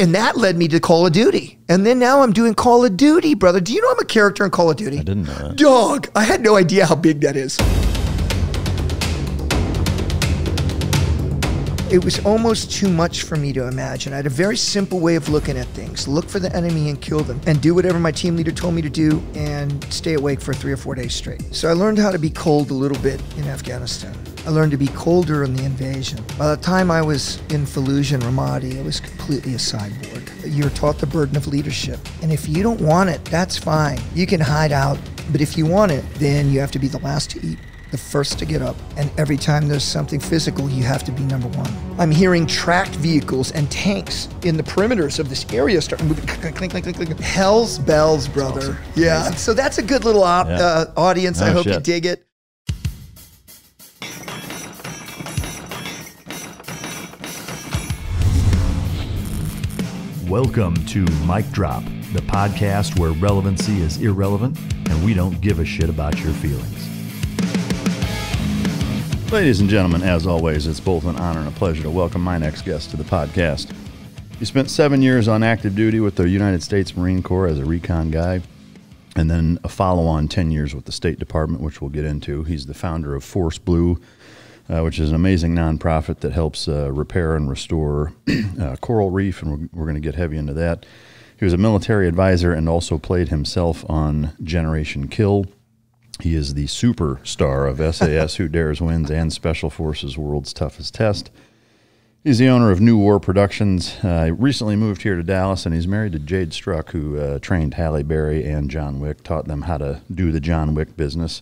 And that led me to Call of Duty. And then now I'm doing Call of Duty, brother. Do you know I'm a character in Call of Duty? I didn't know that. Dog, I had no idea how big that is. It was almost too much for me to imagine. I had a very simple way of looking at things look for the enemy and kill them, and do whatever my team leader told me to do, and stay awake for three or four days straight. So I learned how to be cold a little bit in Afghanistan. I learned to be colder in the invasion. By the time I was in Fallujah and Ramadi, I was completely a cyborg. You're taught the burden of leadership. And if you don't want it, that's fine. You can hide out. But if you want it, then you have to be the last to eat the first to get up. And every time there's something physical, you have to be number one. I'm hearing tracked vehicles and tanks in the perimeters of this area start moving. Clink, clink, clink. Hell's bells, brother. awesome. Yeah. So that's a good little op- Yeah. uh, audience. I Oh, hope you dig it. Welcome to Mike Drop, the podcast where relevancy is irrelevant and we don't give a shit about your feelings. Ladies and gentlemen, as always, it's both an honor and a pleasure to welcome my next guest to the podcast. He spent seven years on active duty with the United States Marine Corps as a recon guy, and then a follow on 10 years with the State Department, which we'll get into. He's the founder of Force Blue, uh, which is an amazing nonprofit that helps uh, repair and restore uh, coral reef, and we're, we're going to get heavy into that. He was a military advisor and also played himself on Generation Kill. He is the superstar of SAS Who Dares Wins and Special Forces World's Toughest Test. He's the owner of New War Productions. Uh, he recently moved here to Dallas, and he's married to Jade Struck, who uh, trained Halle Berry and John Wick, taught them how to do the John Wick business.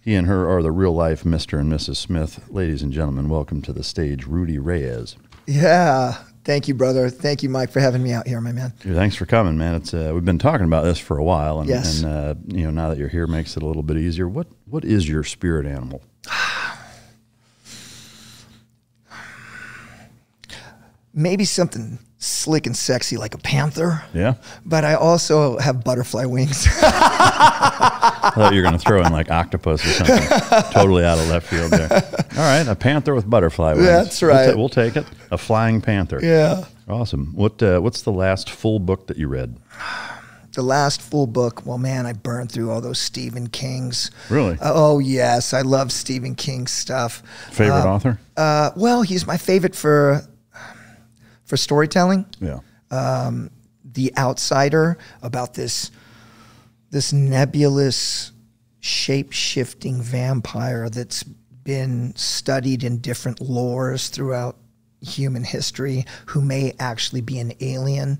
He and her are the real life Mr. and Mrs. Smith. Ladies and gentlemen, welcome to the stage, Rudy Reyes. Yeah. Thank you, brother. Thank you, Mike, for having me out here, my man. Dude, thanks for coming, man. It's uh, we've been talking about this for a while, and, Yes. and uh, you know now that you're here makes it a little bit easier. What what is your spirit animal? Maybe something slick and sexy like a panther, Yeah, but I also have butterfly wings. I thought you were going to throw in like octopus or something. totally out of left field there. All right, a panther with butterfly wings. That's We'll, right. ta- we'll take it. A flying panther. yeah. Awesome. What uh, what's the last full book that you read? The last full book, well, man, I burned through all those Stephen King's. Really? Oh, yes. I love Stephen King's stuff. Favorite author? Uh, well, he's my favorite for for storytelling. Yeah. The Outsider about this this nebulous shape shifting vampire that's been studied in different lores throughout human history who may actually be an alien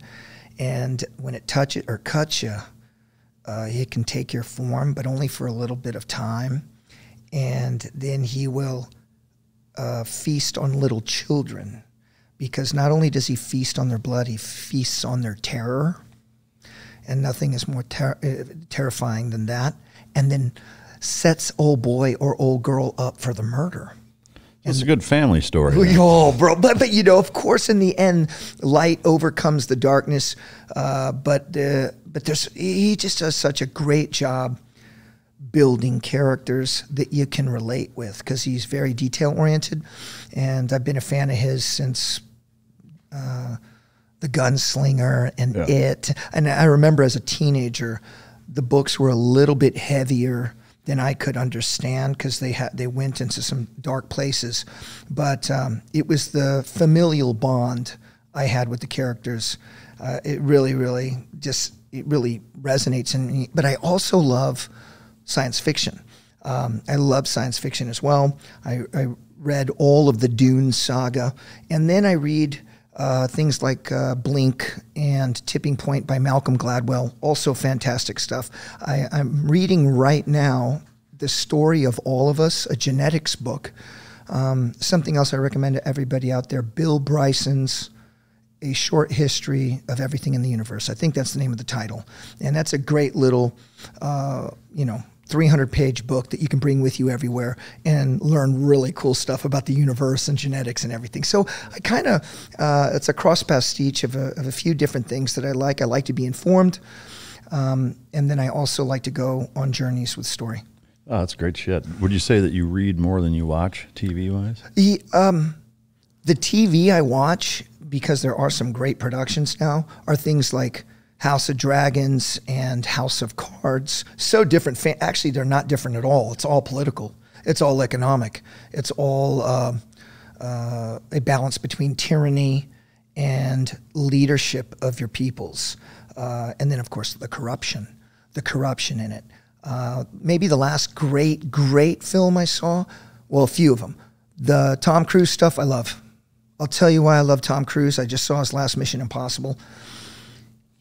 and when it touches or cuts you uh, it can take your form but only for a little bit of time and then he will uh, feast on little children because not only does he feast on their blood he feasts on their terror and nothing is more ter- uh, terrifying than that. And then sets old boy or old girl up for the murder. It's a good family story. Oh, bro! But but you know, of course, in the end, light overcomes the darkness. Uh, but uh, but there's he just does such a great job building characters that you can relate with because he's very detail oriented, and I've been a fan of his since the gunslinger and Yeah. it. And i remember as a teenager the books were a little bit heavier than i could understand because they had they went into some dark places. But um, it was the familial bond i had with the characters. Uh, it really really just it really resonates in me. But i also love science fiction. Um, I love science fiction as well. I, I read all of the Dune saga, and then I read uh, things like uh, Blink and Tipping Point by Malcolm Gladwell. Also fantastic stuff. I, I'm reading right now the story of all of us, a genetics book. Um, something else I recommend to everybody out there: Bill Bryson's a short history of everything in the universe. I think that's the name of the title, and that's a great little, uh, you know, 300 page book that you can bring with you everywhere and learn really cool stuff about the universe and genetics and everything. So I kind of, uh, it's a cross pastiche of a, of a few different things that I like. I like to be informed, um, and then I also like to go on journeys with story. Oh, that's great shit. Would you say that you read more than you watch TV wise? The, um, the TV I watch because there are some great productions now, are things like House of Dragons and House of Cards. So different. Actually, they're not different at all. It's all political. It's all economic. It's all uh, uh, a balance between tyranny and leadership of your peoples. Uh, and then, of course, the corruption, the corruption in it. Uh, maybe the last great, great film I saw, well, a few of them. The Tom Cruise stuff I love. I'll tell you why I love Tom Cruise. I just saw his last Mission Impossible.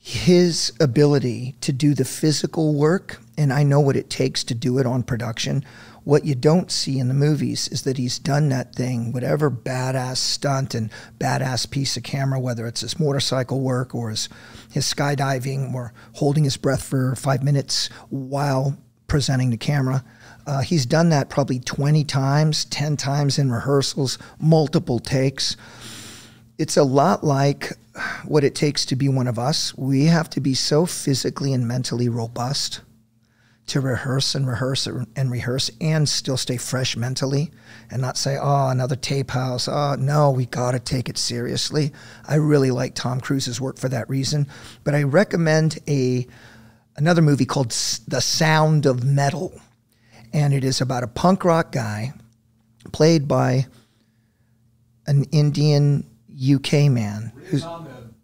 His ability to do the physical work, and I know what it takes to do it on production. What you don't see in the movies is that he's done that thing, whatever badass stunt and badass piece of camera, whether it's his motorcycle work or his, his skydiving or holding his breath for five minutes while presenting the camera. Uh, he's done that probably 20 times, 10 times in rehearsals, multiple takes. It's a lot like what it takes to be one of us. We have to be so physically and mentally robust to rehearse and rehearse and rehearse and still stay fresh mentally and not say, oh, another tape house. Oh, no, we got to take it seriously. I really like Tom Cruise's work for that reason. But I recommend a another movie called The Sound of Metal and it is about a punk rock guy played by an Indian UK man. Who's,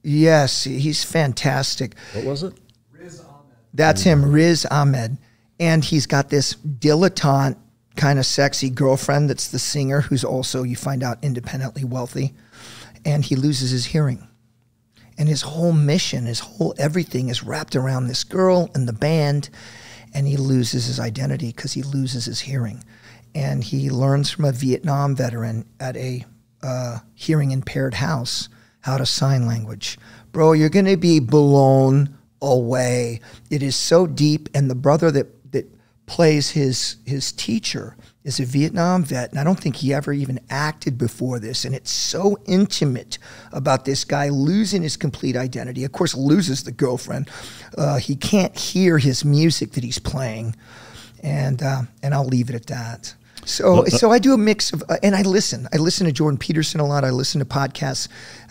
yes, he's fantastic. What was it? Riz Ahmed. That's him, Riz Ahmed. And he's got this dilettante, kind of sexy girlfriend that's the singer, who's also, you find out, independently wealthy. And he loses his hearing. And his whole mission, his whole everything is wrapped around this girl and the band and he loses his identity because he loses his hearing. And he learns from a Vietnam veteran at a uh, hearing impaired house how to sign language. Bro, you're going to be blown away. It is so deep. And the brother that, that plays his, his teacher is a Vietnam vet, and I don't think he ever even acted before this. And it's so intimate about this guy losing his complete identity. Of course, loses the girlfriend. Uh, he can't hear his music that he's playing, and uh, and I'll leave it at that. So, uh, so I do a mix of, uh, and I listen. I listen to Jordan Peterson a lot. I listen to podcasts.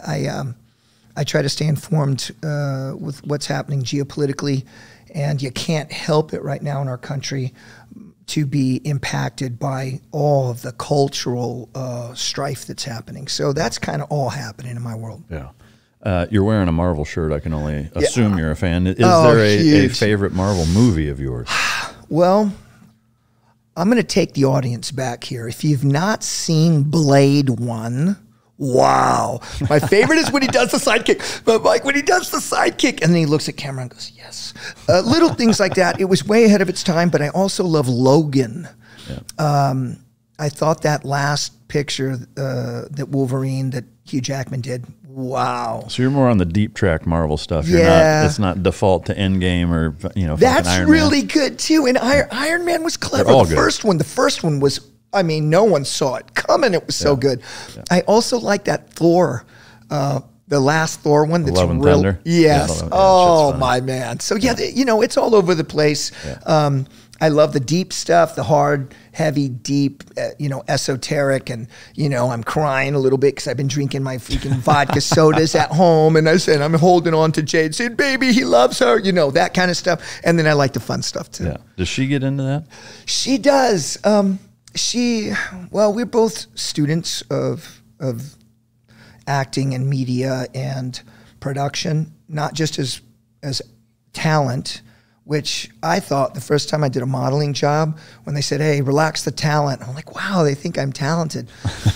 I um, I try to stay informed uh, with what's happening geopolitically, and you can't help it right now in our country to be impacted by all of the cultural uh, strife that's happening. So that's kind of all happening in my world. Yeah. Uh, you're wearing a Marvel shirt. I can only assume yeah. you're a fan. Is oh, there a, a, favorite Marvel movie of yours? well, I'm going to take the audience back here. If you've not seen Blade One, wow. My favorite is when he does the sidekick. But like when he does the sidekick and then he looks at camera and goes, yes. Uh, little things like that. It was way ahead of its time, but I also love Logan. Yeah. Um, I thought that last picture uh, that Wolverine that Hugh Jackman did, wow. So you're more on the deep track Marvel stuff. You're yeah. Not, it's not default to Endgame or, you know, That's really Man. good too. And Iron, Iron Man was clever. The good. first one, the first one was I mean, no one saw it coming. It was so good. Yeah. I also like that Thor, uh, the last Thor one. That's Love and real. Thunder. Yes. Yeah, oh my man. So yeah, the, you know, it's all over the place. Um, I love the deep stuff, the hard, heavy, deep, uh, you know, esoteric, and you know, I'm crying a little bit because I've been drinking my freaking vodka sodas at home, and I said I'm holding on to Jade, saying, "Baby, he loves her," you know, that kind of stuff. And then I like the fun stuff too. Yeah. Does she get into that? She does. Um, she, well, we're both students of of acting and media and production, not just as as talent. Which I thought the first time I did a modeling job, when they said, "Hey, relax the talent," I'm like, "Wow, they think I'm talented."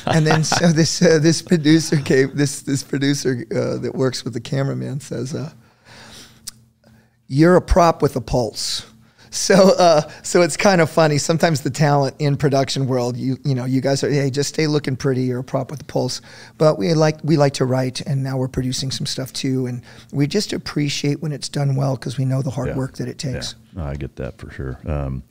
and then so this uh, this producer came, this this producer uh, that works with the cameraman says, uh, "You're a prop with a pulse." So, uh, so it's kind of funny. Sometimes the talent in production world, you you know, you guys are hey, just stay looking pretty. You're a prop with a pulse. But we like we like to write, and now we're producing some stuff too, and we just appreciate when it's done well because we know the hard yeah. work that it takes. Yeah. No, I get that for sure. Um,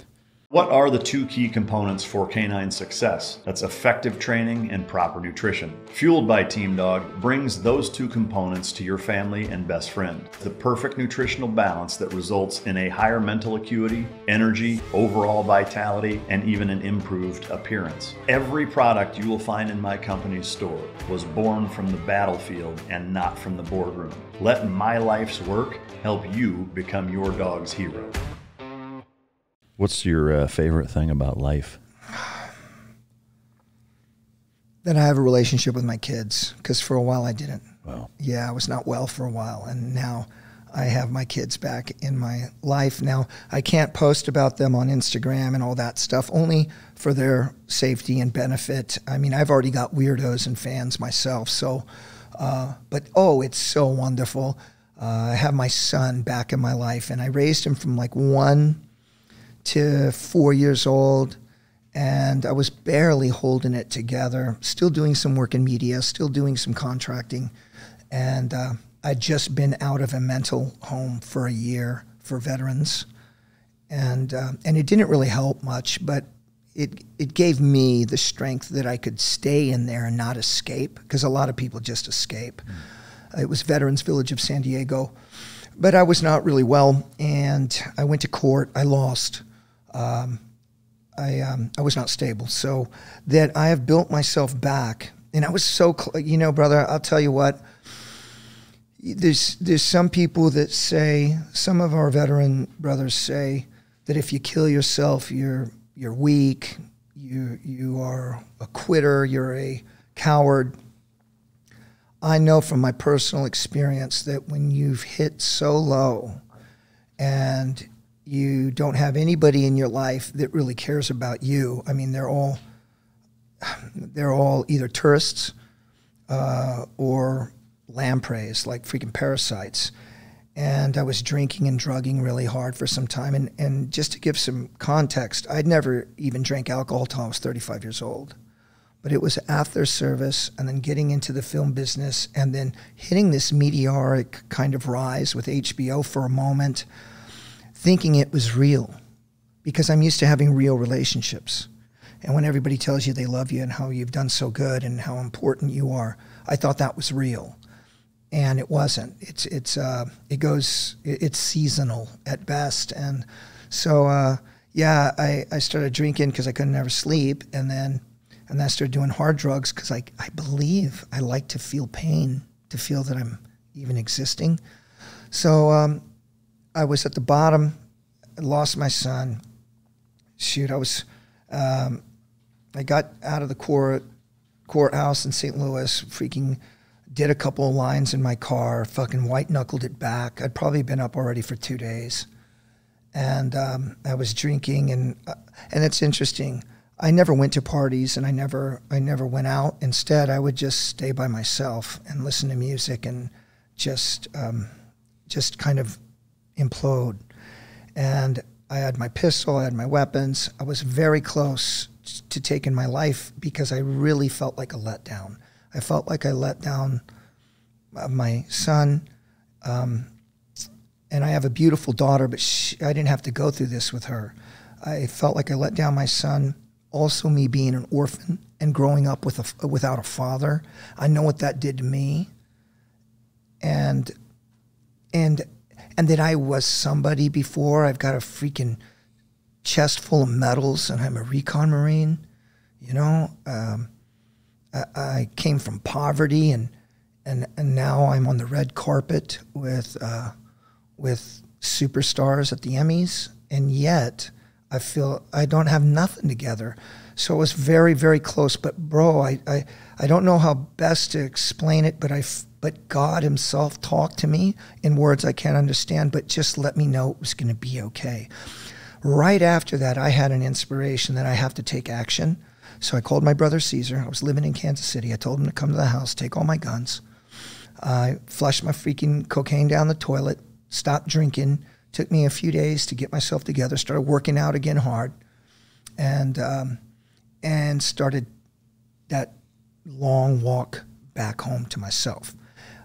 What are the two key components for canine success? That's effective training and proper nutrition. Fueled by Team Dog brings those two components to your family and best friend. The perfect nutritional balance that results in a higher mental acuity, energy, overall vitality, and even an improved appearance. Every product you will find in my company's store was born from the battlefield and not from the boardroom. Let my life's work help you become your dog's hero. What's your uh, favorite thing about life? That I have a relationship with my kids because for a while I didn't. Wow. Yeah, I was not well for a while, and now I have my kids back in my life. Now I can't post about them on Instagram and all that stuff, only for their safety and benefit. I mean, I've already got weirdos and fans myself, so. Uh, but oh, it's so wonderful. Uh, I have my son back in my life, and I raised him from like one to four years old, and I was barely holding it together. Still doing some work in media, still doing some contracting, and uh, I'd just been out of a mental home for a year for veterans, and uh, and it didn't really help much, but it it gave me the strength that I could stay in there and not escape because a lot of people just escape. Mm. It was Veterans Village of San Diego, but I was not really well, and I went to court. I lost um, I um, I was not stable. So that I have built myself back, and I was so you know, brother. I'll tell you what. There's there's some people that say some of our veteran brothers say that if you kill yourself, you're you're weak, you you are a quitter, you're a coward. I know from my personal experience that when you've hit so low and you don't have anybody in your life that really cares about you. I mean, they're all they're all either tourists uh, or lampreys, like freaking parasites. And I was drinking and drugging really hard for some time. And, and just to give some context, I'd never even drank alcohol until I was 35 years old. But it was after service and then getting into the film business and then hitting this meteoric kind of rise with HBO for a moment thinking it was real because I'm used to having real relationships. And when everybody tells you they love you and how you've done so good and how important you are, I thought that was real. And it wasn't. It's it's uh, it goes it's seasonal at best. And so uh, yeah, I, I started drinking because I couldn't ever sleep, and then and then I started doing hard drugs because I I believe I like to feel pain, to feel that I'm even existing. So um, I was at the bottom, lost my son. Shoot, I was, um, I got out of the court courthouse in St. Louis, freaking did a couple of lines in my car, fucking white knuckled it back. I'd probably been up already for two days, and um, I was drinking, and uh, and it's interesting. I never went to parties, and I never I never went out. Instead, I would just stay by myself and listen to music and just um, just kind of implode. And I had my pistol, I had my weapons. I was very close to taking my life because I really felt like a letdown. I felt like I let down uh, my son. Um, and I have a beautiful daughter, but she, I didn't have to go through this with her. I felt like I let down my son. Also, me being an orphan and growing up with a, without a father, I know what that did to me. And and and that I was somebody before. I've got a freaking chest full of medals, and I'm a recon marine. You know, um, I, I, came from poverty, and and and now I'm on the red carpet with uh, with superstars at the Emmys, and yet I feel I don't have nothing together. So it was very, very close. But bro, I, I, I don't know how best to explain it, but I, but God Himself talked to me in words I can't understand, but just let me know it was going to be okay. Right after that, I had an inspiration that I have to take action. So I called my brother Caesar. I was living in Kansas City. I told him to come to the house, take all my guns. I flushed my freaking cocaine down the toilet, stopped drinking. Took me a few days to get myself together. Started working out again hard, and um, and started that long walk back home to myself.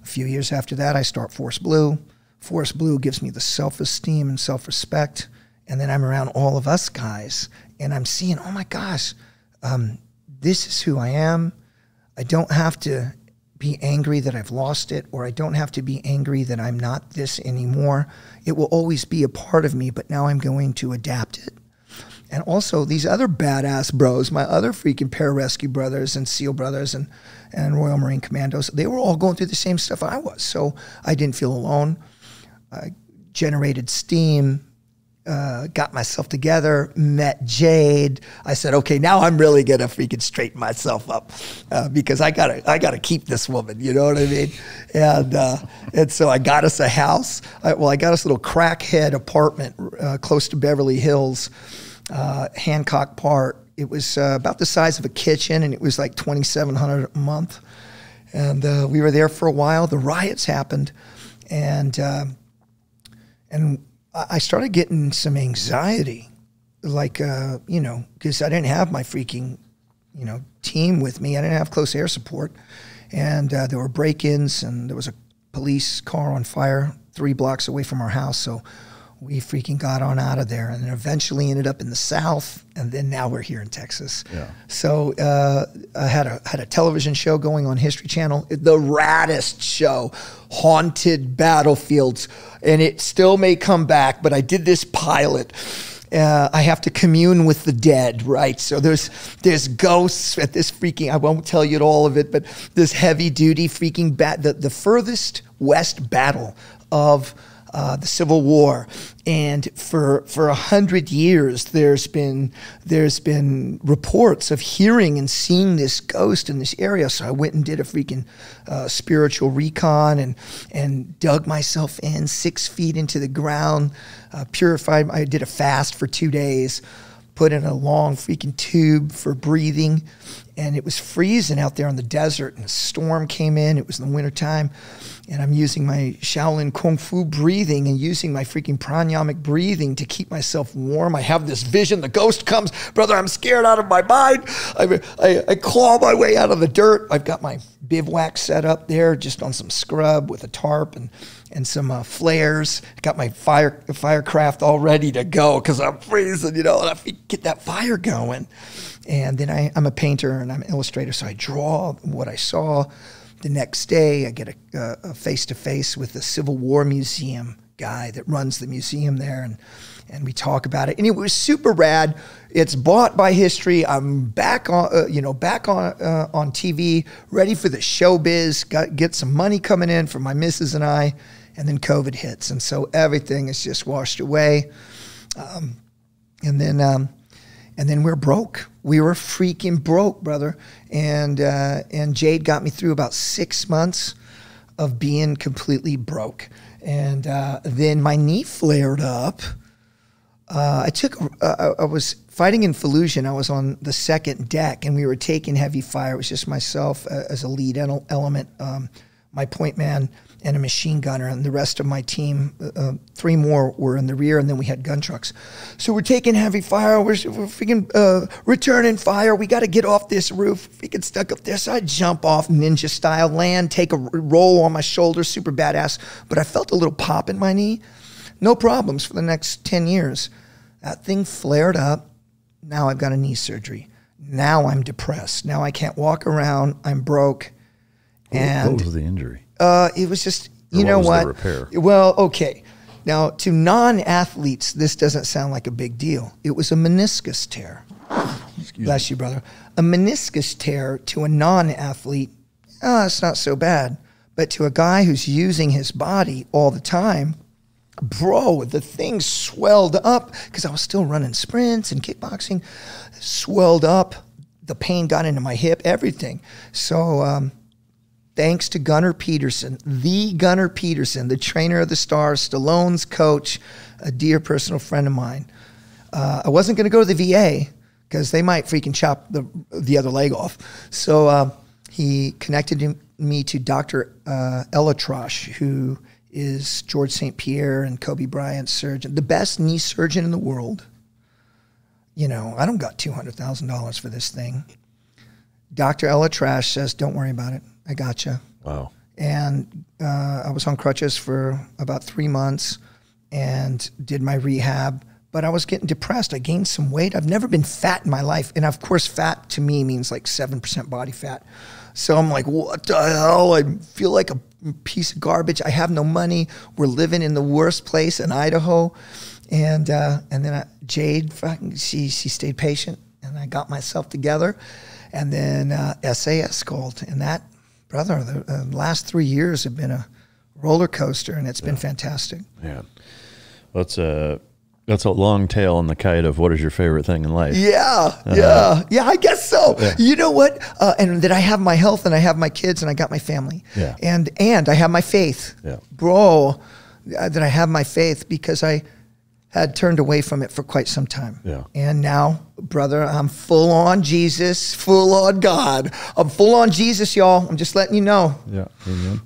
A few years after that, I start Force Blue. Force Blue gives me the self esteem and self respect and then I'm around all of us guys, and I'm seeing, oh my gosh, um, this is who I am. I don't have to be angry that I've lost it, or I don't have to be angry that I'm not this anymore. It will always be a part of me, but now I'm going to adapt it. And also these other badass bros, my other freaking pararescue brothers and SEAL brothers and, and Royal Marine Commandos, they were all going through the same stuff I was. So I didn't feel alone. I generated steam, uh, got myself together, met Jade. I said, okay, now I'm really gonna freaking straighten myself up uh, because I gotta, I gotta keep this woman. You know what I mean? And uh, and so I got us a house. I, well, I got us a little crackhead apartment uh, close to Beverly Hills, uh, Hancock Park. It was uh, about the size of a kitchen, and it was like twenty seven hundred a month. And we were there for a while. The riots happened, and and I started getting some anxiety, like uh, you know, because I didn't have my freaking, you know, team with me. I didn't have close air support, and uh, there were break-ins, and there was a police car on fire three blocks away from our house. So we freaking got on out of there, and then eventually ended up in the South, and then now we're here in Texas. Yeah. So uh, I had a had a television show going on History Channel, the raddest show, haunted battlefields and it still may come back. But I did this pilot. Uh, I have to commune with the dead, right? So there's there's ghosts at this freaking. I won't tell you all of it, but this heavy duty freaking bat. The, the furthest west battle of uh, the Civil War, and for for a hundred years, there's been there's been reports of hearing and seeing this ghost in this area. So I went and did a freaking uh, spiritual recon and and dug myself in six feet into the ground, uh, purified. I did a fast for two days, put in a long freaking tube for breathing, and it was freezing out there in the desert. And a storm came in. It was in the wintertime and I'm using my Shaolin Kung Fu breathing and using my freaking pranayamic breathing to keep myself warm. I have this vision. The ghost comes, brother. I'm scared out of my mind. I, I, I claw my way out of the dirt. I've got my bivouac set up there, just on some scrub with a tarp and and some uh, flares. Got my fire firecraft all ready to go because I'm freezing, you know. And I get that fire going, and then I, I'm a painter and I'm an illustrator, so I draw what I saw the next day, I get a face to face with the Civil War Museum guy that runs the museum there, and and we talk about it. And it was super rad. It's bought by history. I'm back on, uh, you know, back on uh, on TV, ready for the showbiz. Got get some money coming in for my missus and I, and then COVID hits, and so everything is just washed away. Um, and then um, and then we're broke. We were freaking broke, brother. And uh, and Jade got me through about six months of being completely broke. And uh, then my knee flared up. Uh, I took. Uh, I was fighting in Fallujah. I was on the second deck, and we were taking heavy fire. It was just myself uh, as a lead element. Um, my point man and a machine gunner, and the rest of my team, uh, uh, three more were in the rear, and then we had gun trucks. So we're taking heavy fire. We're, we're freaking uh, returning fire. We got to get off this roof. Freaking stuck up there. So I jump off ninja style, land, take a roll on my shoulder, super badass. But I felt a little pop in my knee. No problems for the next 10 years. That thing flared up. Now I've got a knee surgery. Now I'm depressed. Now I can't walk around. I'm broke. And what was the injury? Uh, it was just you know what? repair? Well, okay. Now to non-athletes, this doesn't sound like a big deal. It was a meniscus tear. Excuse Bless me. you, brother. A meniscus tear to a non-athlete, oh, it's not so bad. But to a guy who's using his body all the time, bro, the thing swelled up because I was still running sprints and kickboxing, swelled up. The pain got into my hip, everything. So um, thanks to Gunnar Peterson, the Gunnar Peterson, the trainer of the Stars, Stallone's coach, a dear personal friend of mine. Uh, I wasn't going to go to the VA because they might freaking chop the the other leg off. So uh, he connected me to Dr. Uh, ElAttrache, who is George St. Pierre and Kobe Bryant's surgeon, the best knee surgeon in the world. You know, I don't got two hundred thousand dollars for this thing. Dr. ElAttrache says, "Don't worry about it. I gotcha. Wow. And uh, I was on crutches for about three months and did my rehab. but I was getting depressed. I gained some weight. I've never been fat in my life. And of course, fat to me means like 7% body fat. So I'm like, what the hell? I feel like a piece of garbage. I have no money. We're living in the worst place in Idaho. And, uh, and then I, Jade, she, she stayed patient and I got myself together. And then uh, SAS called. And that, brother, the uh, last three years have been a roller coaster and it's yeah. been fantastic. Yeah. Let's, uh, that's a long tail on the kite of what is your favorite thing in life. Yeah, uh-huh. yeah, yeah. I guess so. Yeah. You know what? Uh, and that I have my health, and I have my kids, and I got my family. Yeah. And and I have my faith. Yeah. Bro, uh, that I have my faith because I had turned away from it for quite some time. Yeah. And now, brother, I'm full on Jesus, full on God. I'm full on Jesus, y'all. I'm just letting you know. Yeah. Amen.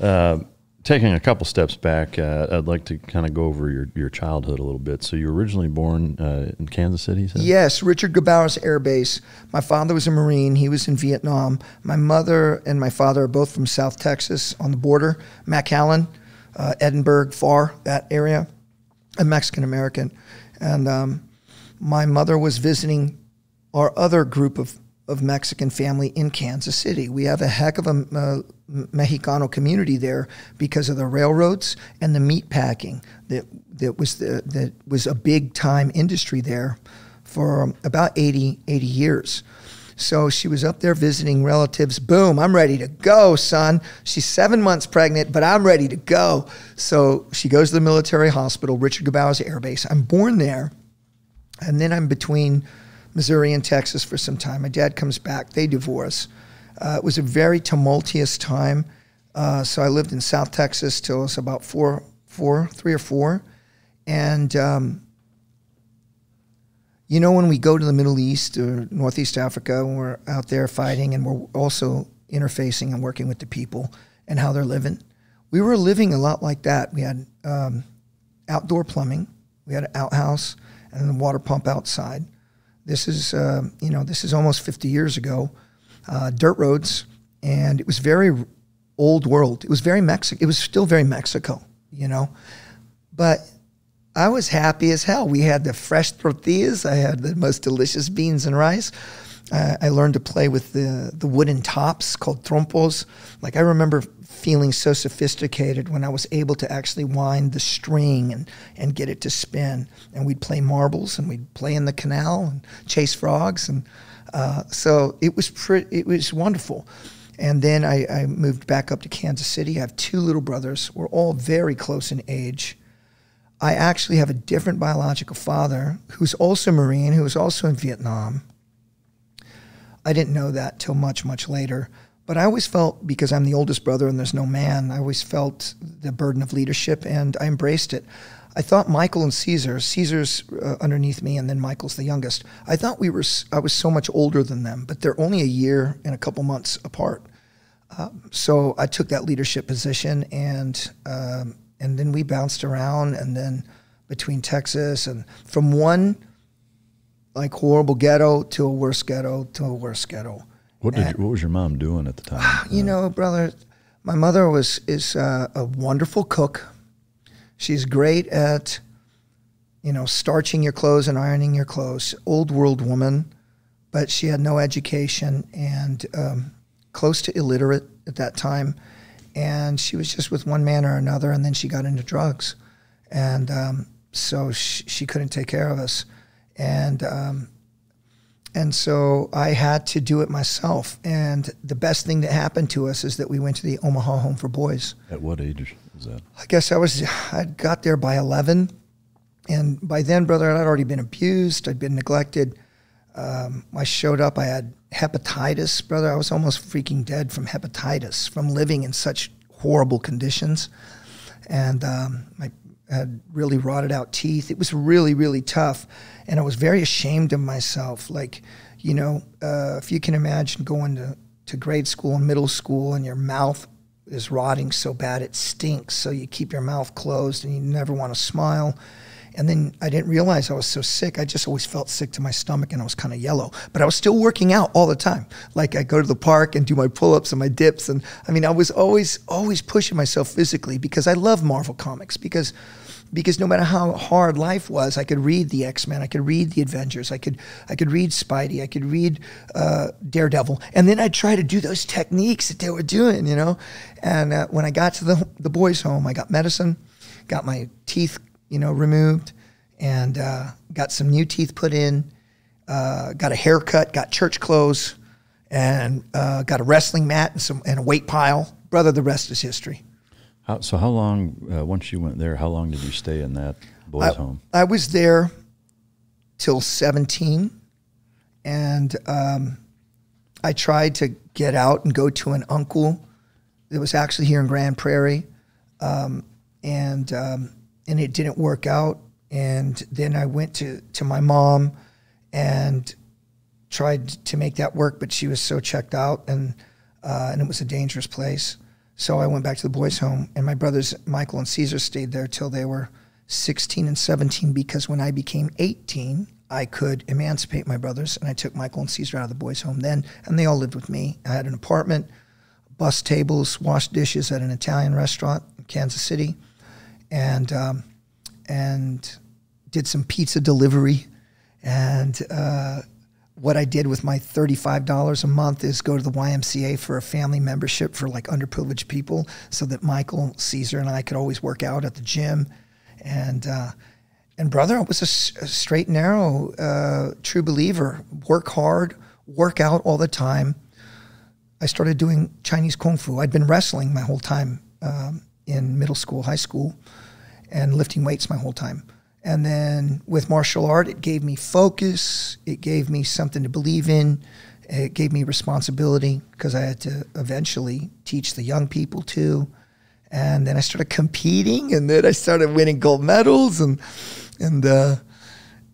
Uh, taking a couple steps back, uh, I'd like to kind of go over your, your childhood a little bit. So you were originally born uh, in Kansas City? Yes, Richard Gebaurs Air Base. My father was a Marine. He was in Vietnam. My mother and my father are both from South Texas on the border, McAllen, uh, Edinburg, Pharr, that area. A Mexican American. And um, my mother was visiting our other group of of Mexican family in Kansas City. We have a heck of a uh, Mexicano community there because of the railroads and the meat packing that that was the, that was a big time industry there for about 80, 80 years. So she was up there visiting relatives. Boom, I'm ready to go, son. She's seven months pregnant, but I'm ready to go. So she goes to the military hospital, Richard Gebaurs Air Base. I'm born there. And then I'm between Missouri and Texas for some time. My dad comes back. They divorce. Uh, it was a very tumultuous time. Uh, so I lived in South Texas till I was about four, four, three or four, and um, you know when we go to the Middle East or Northeast Africa, and we're out there fighting, and we're also interfacing and working with the people and how they're living. We were living a lot like that. We had um, outdoor plumbing, we had an outhouse, and a water pump outside. This is, uh, you know, this is almost 50 years ago. Uh, dirt roads, and it was very old world. It was very Mexico. It was still very Mexico, you know. But I was happy as hell. We had the fresh tortillas. I had the most delicious beans and rice. Uh, I learned to play with the the wooden tops called trompos. Like I remember feeling so sophisticated when I was able to actually wind the string and, and get it to spin. And we'd play marbles and we'd play in the canal and chase frogs. And uh, so it was pretty, it was wonderful. And then I, I moved back up to Kansas City. I have two little brothers. We're all very close in age. I actually have a different biological father who's also Marine, who was also in Vietnam. I didn't know that till much, much later. But I always felt, because I'm the oldest brother and there's no man, I always felt the burden of leadership and I embraced it. I thought Michael and Caesar, Caesar's uh, underneath me and then Michael's the youngest. I thought we were, I was so much older than them, but they're only a year and a couple months apart. Uh, so I took that leadership position and, um, and then we bounced around and then between Texas and from one like horrible ghetto to a worse ghetto to a worse ghetto what did you, what was your mom doing at the time? You know, brother, my mother was is uh, a wonderful cook. She's great at you know starching your clothes and ironing your clothes. Old world woman, but she had no education and um, close to illiterate at that time. And she was just with one man or another, and then she got into drugs, and um, so she, she, couldn't take care of us. And um, and so I had to do it myself. And the best thing that happened to us is that we went to the Omaha Home for Boys. At what age was that? I guess I was, I got there by 11. And by then, brother, I'd already been abused. I'd been neglected. Um, I showed up. I had hepatitis, brother. I was almost freaking dead from hepatitis, from living in such horrible conditions. And um, my had really rotted out teeth. It was really, really tough. And I was very ashamed of myself. Like, you know, uh, if you can imagine going to, to grade school and middle school and your mouth is rotting so bad it stinks. So you keep your mouth closed and you never want to smile. And then I didn't realize I was so sick. I just always felt sick to my stomach and I was kind of yellow. But I was still working out all the time. Like I go to the park and do my pull ups and my dips. And I mean, I was always, always pushing myself physically because I love Marvel Comics because because no matter how hard life was, I could read the X Men, I could read the Avengers, I could I could read Spidey, I could read uh, Daredevil, and then I'd try to do those techniques that they were doing, you know. And uh, when I got to the the boys' home, I got medicine, got my teeth, you know, removed, and uh, got some new teeth put in, uh, got a haircut, got church clothes, and uh, got a wrestling mat and some and a weight pile. Brother, the rest is history. How, so how long, uh, once you went there, how long did you stay in that boys' I, home? I was there till 17. And um, I tried to get out and go to an uncle that was actually here in Grand Prairie. Um, and, um, and it didn't work out. And then I went to, to my mom and tried to make that work, but she was so checked out and, uh, and it was a dangerous place. So I went back to the boys' home, and my brothers Michael and Caesar stayed there till they were 16 and 17 because when I became 18, I could emancipate my brothers, and I took Michael and Caesar out of the boys' home then, and they all lived with me. I had an apartment, bus tables, washed dishes at an Italian restaurant in Kansas City, and um, and did some pizza delivery, and uh, what I did with my $35 a month is go to the YMCA for a family membership for like underprivileged people so that Michael, Caesar, and I could always work out at the gym. And, uh, and brother, I was a, straight narrow, uh, true believer. Work hard, work out all the time. I started doing Chinese Kung Fu. I'd been wrestling my whole time um, in middle school, high school, and lifting weights my whole time. And then with martial art, it gave me focus. It gave me something to believe in. It gave me responsibility because I had to eventually teach the young people too. And then I started competing, and then I started winning gold medals, and and uh,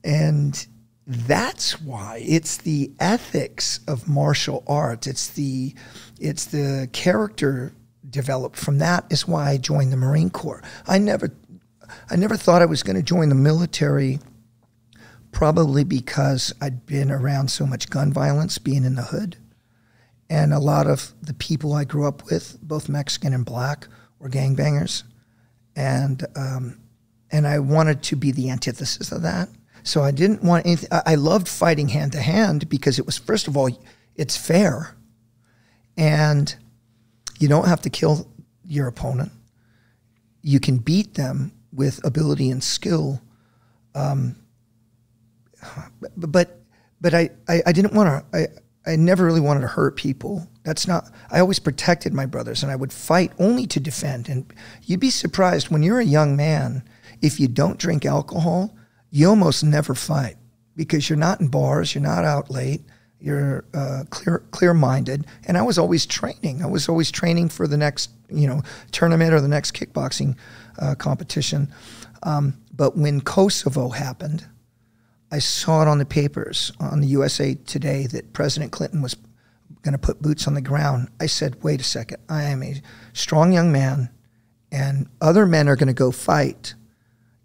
and that's why it's the ethics of martial arts. It's the it's the character developed from that is why I joined the Marine Corps. I never I never thought I was going to join the military, probably because I'd been around so much gun violence being in the hood. And a lot of the people I grew up with, both Mexican and black, were gangbangers. And, um, and I wanted to be the antithesis of that. So I didn't want anything. I loved fighting hand to hand because it was, first of all, it's fair. And you don't have to kill your opponent. You can beat them with ability and skill. Um, but but I, I, I didn't want to. I, I never really wanted to hurt people. That's not. I always protected my brothers, and I would fight only to defend. And you'd be surprised when you're a young man if you don't drink alcohol, you almost never fight because you're not in bars, you're not out late, you're uh, clear clear minded. And I was always training. I was always training for the next you know tournament or the next kickboxing uh, competition. Um, but when Kosovo happened, I saw it on the papers on the USA Today that President Clinton was going to put boots on the ground. I said, wait a second, I am a strong young man, and other men are going to go fight.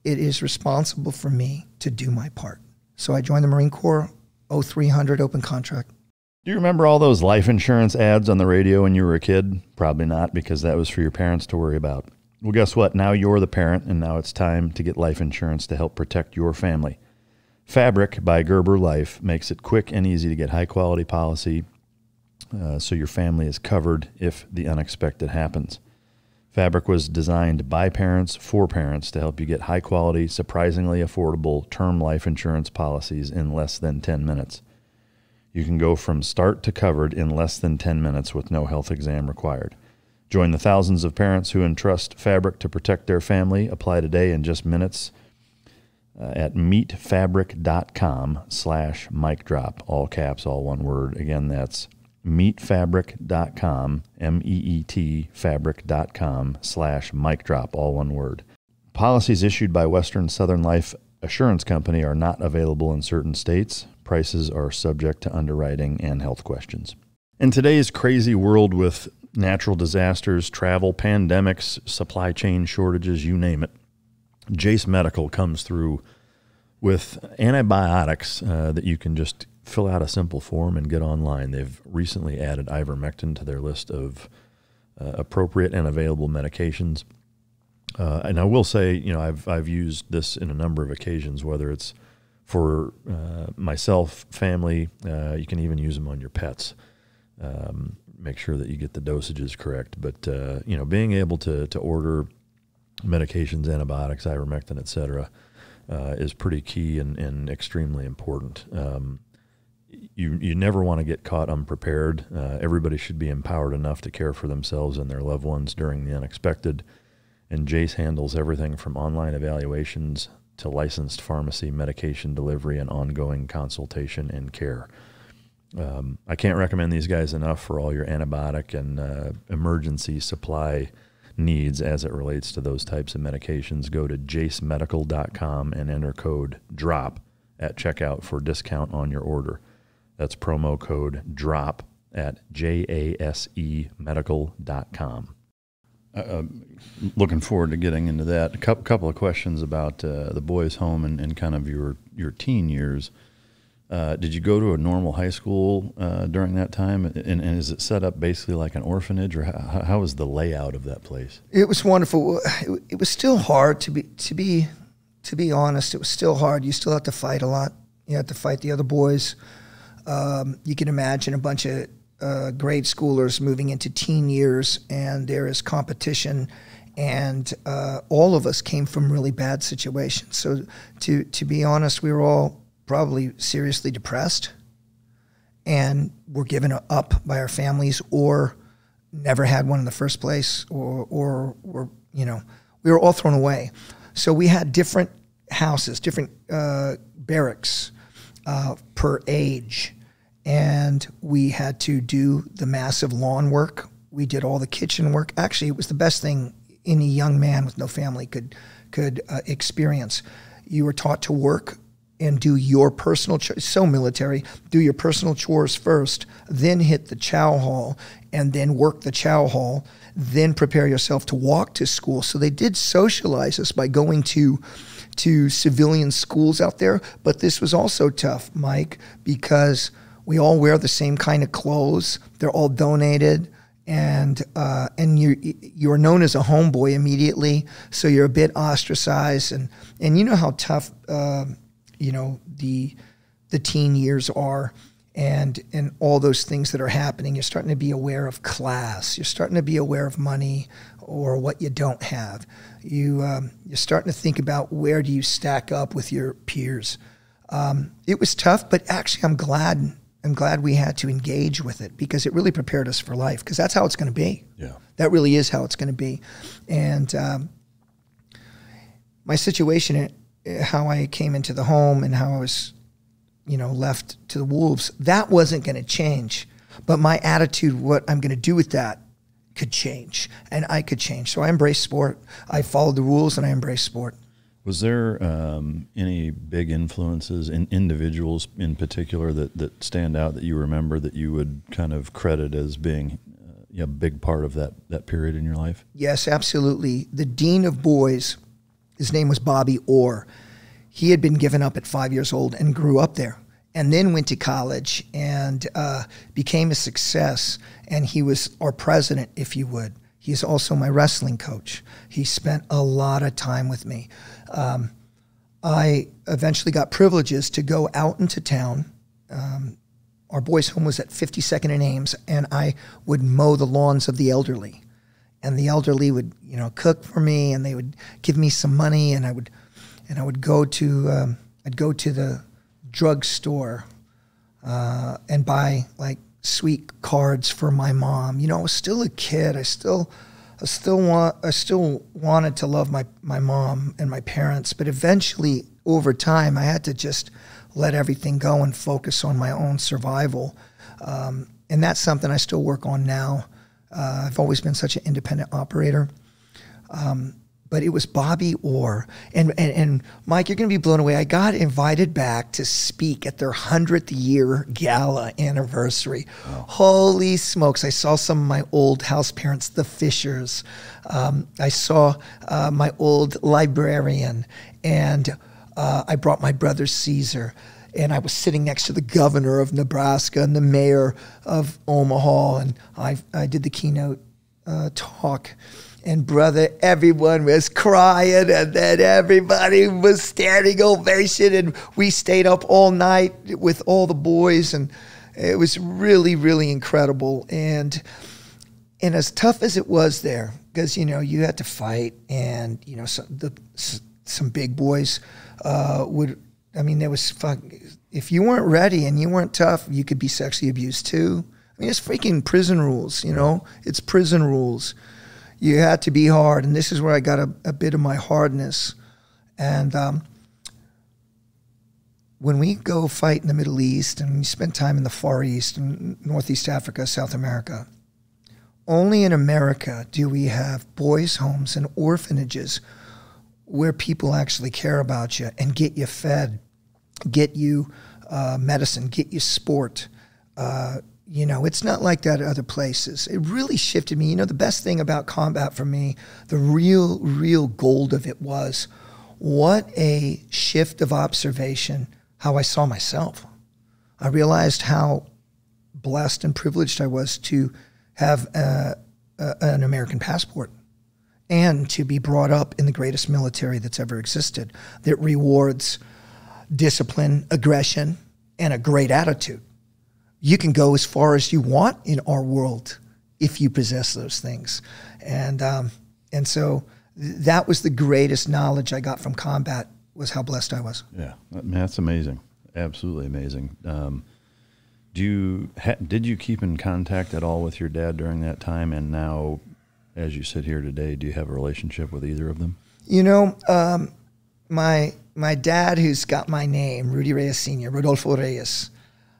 It is responsible for me to do my part. So I joined the Marine Corps, 0300 open contract. Do you remember all those life insurance ads on the radio when you were a kid? Probably not, because that was for your parents to worry about. Well, guess what? Now you're the parent, and now it's time to get life insurance to help protect your family. Fabric by Gerber Life makes it quick and easy to get high quality policy uh, so your family is covered if the unexpected happens. Fabric was designed by parents for parents to help you get high quality, surprisingly affordable term life insurance policies in less than 10 minutes. You can go from start to covered in less than 10 minutes with no health exam required. Join the thousands of parents who entrust fabric to protect their family. Apply today in just minutes uh, at meetfabric.com slash mike drop. All caps, all one word. Again, that's meetfabric.com, M-E-E-T fabric.com slash mike drop, all one word. Policies issued by Western Southern Life Assurance Company are not available in certain states. Prices are subject to underwriting and health questions. In today's crazy world with natural disasters, travel, pandemics, supply chain shortages, you name it. Jase Medical comes through with antibiotics uh, that you can just fill out a simple form and get online. They've recently added ivermectin to their list of uh, appropriate and available medications. Uh, and I will say, you know, I've I've used this in a number of occasions, whether it's for uh, myself, family. Uh, you can even use them on your pets. Um, make sure that you get the dosages correct. But uh, you know, being able to to order medications, antibiotics, ivermectin, et cetera, uh, is pretty key and, and extremely important. Um, you you never want to get caught unprepared. Uh, everybody should be empowered enough to care for themselves and their loved ones during the unexpected. And Jase handles everything from online evaluations to licensed pharmacy medication delivery and ongoing consultation and care. Um, I can't recommend these guys enough for all your antibiotic and uh, emergency supply needs as it relates to those types of medications. Go to jasemedical.com and enter code DROP at checkout for discount on your order. That's promo code DROP at jasemedical.com. Uh, um, looking forward to getting into that. A couple, couple of questions about uh, the boys' home and, and, kind of your, your teen years. Uh, did you go to a normal high school uh, during that time? And, and, is it set up basically like an orphanage, or how, how was the layout of that place? It was wonderful. It, it was still hard to be to be to be honest. It was still hard. You still had to fight a lot. You had to fight the other boys. Um, you can imagine a bunch of uh, grade schoolers moving into teen years, and there is competition. And uh, all of us came from really bad situations. So, to to be honest, we were all probably seriously depressed, and were given up by our families, or never had one in the first place, or or were you know we were all thrown away. So we had different houses, different uh, barracks uh, per age and we had to do the massive lawn work. We did all the kitchen work. Actually, it was the best thing any young man with no family could could uh, experience. You were taught to work and do your personal. So military, do your personal chores first, then hit the chow hall, and then work the chow hall, then prepare yourself to walk to school. So they did socialize us by going to to civilian schools out there. But this was also tough, Mike, because we all wear the same kind of clothes. They're all donated, and uh, and you you're known as a homeboy immediately, so you're a bit ostracized, and and you know how tough uh, you know the the teen years are. And, and all those things that are happening, you're starting to be aware of class. You're starting to be aware of money or what you don't have. You, um, you're starting to think about where do you stack up with your peers. Um, it was tough, but actually, I'm glad I'm glad we had to engage with it because it really prepared us for life because that's how it's going to be. Yeah. That really is how it's going to be. And um, my situation, uh, how I came into the home and how I was, you know, left to the wolves, that wasn't going to change. But my attitude, what I'm going to do with that, could change, and I could change. So I embraced sport. I followed the rules, and I embraced sport. Was there um, any big influences in individuals in particular that, that stand out that you remember that you would kind of credit as being uh, a big part of that, that period in your life? Yes, absolutely. The dean of boys, his name was Bobby Orr. He had been given up at five years old and grew up there and then went to college and uh, became a success. And he was our president, if you would. He's also my wrestling coach. He spent a lot of time with me. Um, I eventually got privileges to go out into town. Um, our boys' home was at 52nd and Ames, and I would mow the lawns of the elderly. And the elderly would, you know, cook for me, and they would give me some money, and I would, and I would go to, um, I'd go to the drugstore uh, and buy like sweet cards for my mom. You know, I was still a kid. I still, I still want, I still wanted to love my my mom and my parents. But eventually, over time, I had to just let everything go and focus on my own survival. Um, and that's something I still work on now. Uh, I've always been such an independent operator. Um, but it was Bobby Orr. And, and, and Mike, you're going to be blown away. I got invited back to speak at their 100th year gala anniversary. Wow. Holy smokes. I saw some of my old house parents, the Fishers. Um, I saw uh, my old librarian, and uh, I brought my brother Caesar. And I was sitting next to the governor of Nebraska and the mayor of Omaha, and I, I did the keynote uh, talk and brother, everyone was crying, and then everybody was standing ovation, and we stayed up all night with all the boys, and it was really, really incredible. And and as tough as it was there, because you know you had to fight, and you know some the some big boys uh, would. I mean, there was fuck. If you weren't ready and you weren't tough, you could be sexually abused too. I mean, it's freaking prison rules. You know, it's prison rules you had to be hard. And this is where I got a, a bit of my hardness. And um, when we go fight in the Middle East and we spend time in the Far East and Northeast Africa, South America, only in America do we have boys' homes and orphanages where people actually care about you and get you fed, get you uh, medicine, get you sport. Uh, you know, it's not like that at other places. It really shifted me. You know, the best thing about combat for me, the real, real gold of it was what a shift of observation, how I saw myself. I realized how blessed and privileged I was to have a, a, an American passport and to be brought up in the greatest military that's ever existed that rewards discipline, aggression, and a great attitude you can go as far as you want in our world if you possess those things. And um, and so that was the greatest knowledge I got from combat was how blessed I was. Yeah, that's amazing. Absolutely amazing. Um, do you ha- did you keep in contact at all with your dad during that time? And now, as you sit here today, do you have a relationship with either of them? You know, um, my my dad, who's got my name, Rudy Reyes Senior, Rodolfo Reyes.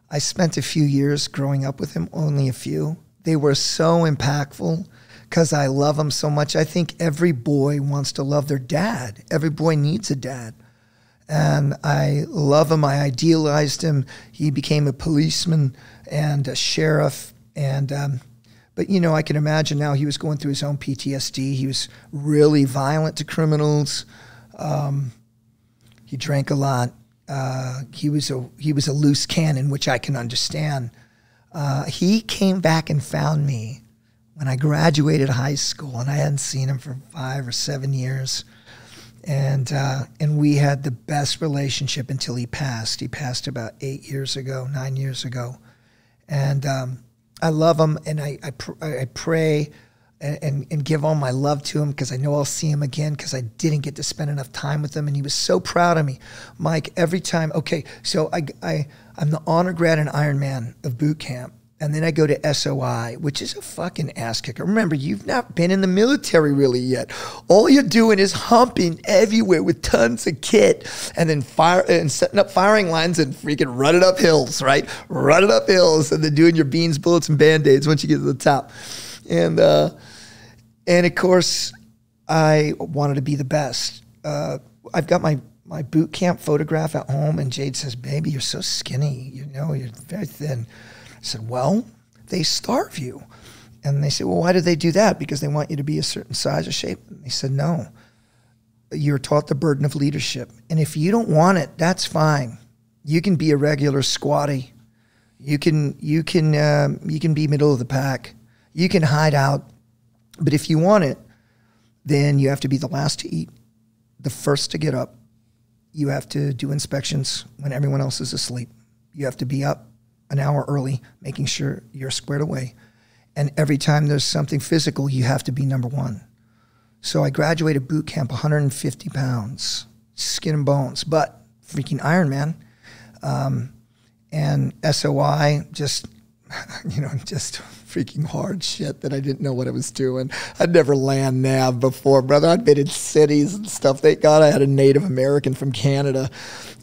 I spent a few years growing up with him, only a few. They were so impactful because I love him so much. I think every boy wants to love their dad. Every boy needs a dad. And I love him. I idealized him. He became a policeman and a sheriff. And, um, but you know, I can imagine now he was going through his own PTSD. He was really violent to criminals. Um, he drank a lot. Uh, he was a he was a loose cannon, which I can understand. Uh, he came back and found me when I graduated high school, and I hadn't seen him for five or seven years. And uh, and we had the best relationship until he passed. He passed about eight years ago, nine years ago, and um, I love him, and I I, pr- I pray and, and, and, give all my love to him because I know I'll see him again because I didn't get to spend enough time with him. And he was so proud of me. Mike, every time, okay, so I, I, I'm the honor grad and Ironman of boot camp. And then I go to SOI, which is a fucking ass kicker. Remember, you've not been in the military really yet. All you're doing is humping everywhere with tons of kit and then fire and setting up firing lines and freaking running up hills, right? Running up hills and then doing your beans, bullets, and band-aids once you get to the top. And uh, and of course, I wanted to be the best. Uh, I've got my my boot camp photograph at home, and Jade says, "Baby, you're so skinny. You know, you're very thin." I said, "Well, they starve you." And they said, "Well, why do they do that? Because they want you to be a certain size or shape." And they said, "No, you're taught the burden of leadership, and if you don't want it, that's fine. You can be a regular squatty. You can you can um, you can be middle of the pack. You can hide out." But if you want it, then you have to be the last to eat, the first to get up. You have to do inspections when everyone else is asleep. You have to be up an hour early, making sure you're squared away. And every time there's something physical, you have to be number one. So I graduated boot camp 150 pounds, skin and bones, but freaking Iron Man. Um, and SOI just you know, I'm just freaking hard shit that I didn't know what I was doing. I'd never land nav before, brother. I'd been in cities and stuff. Thank God I had a Native American from Canada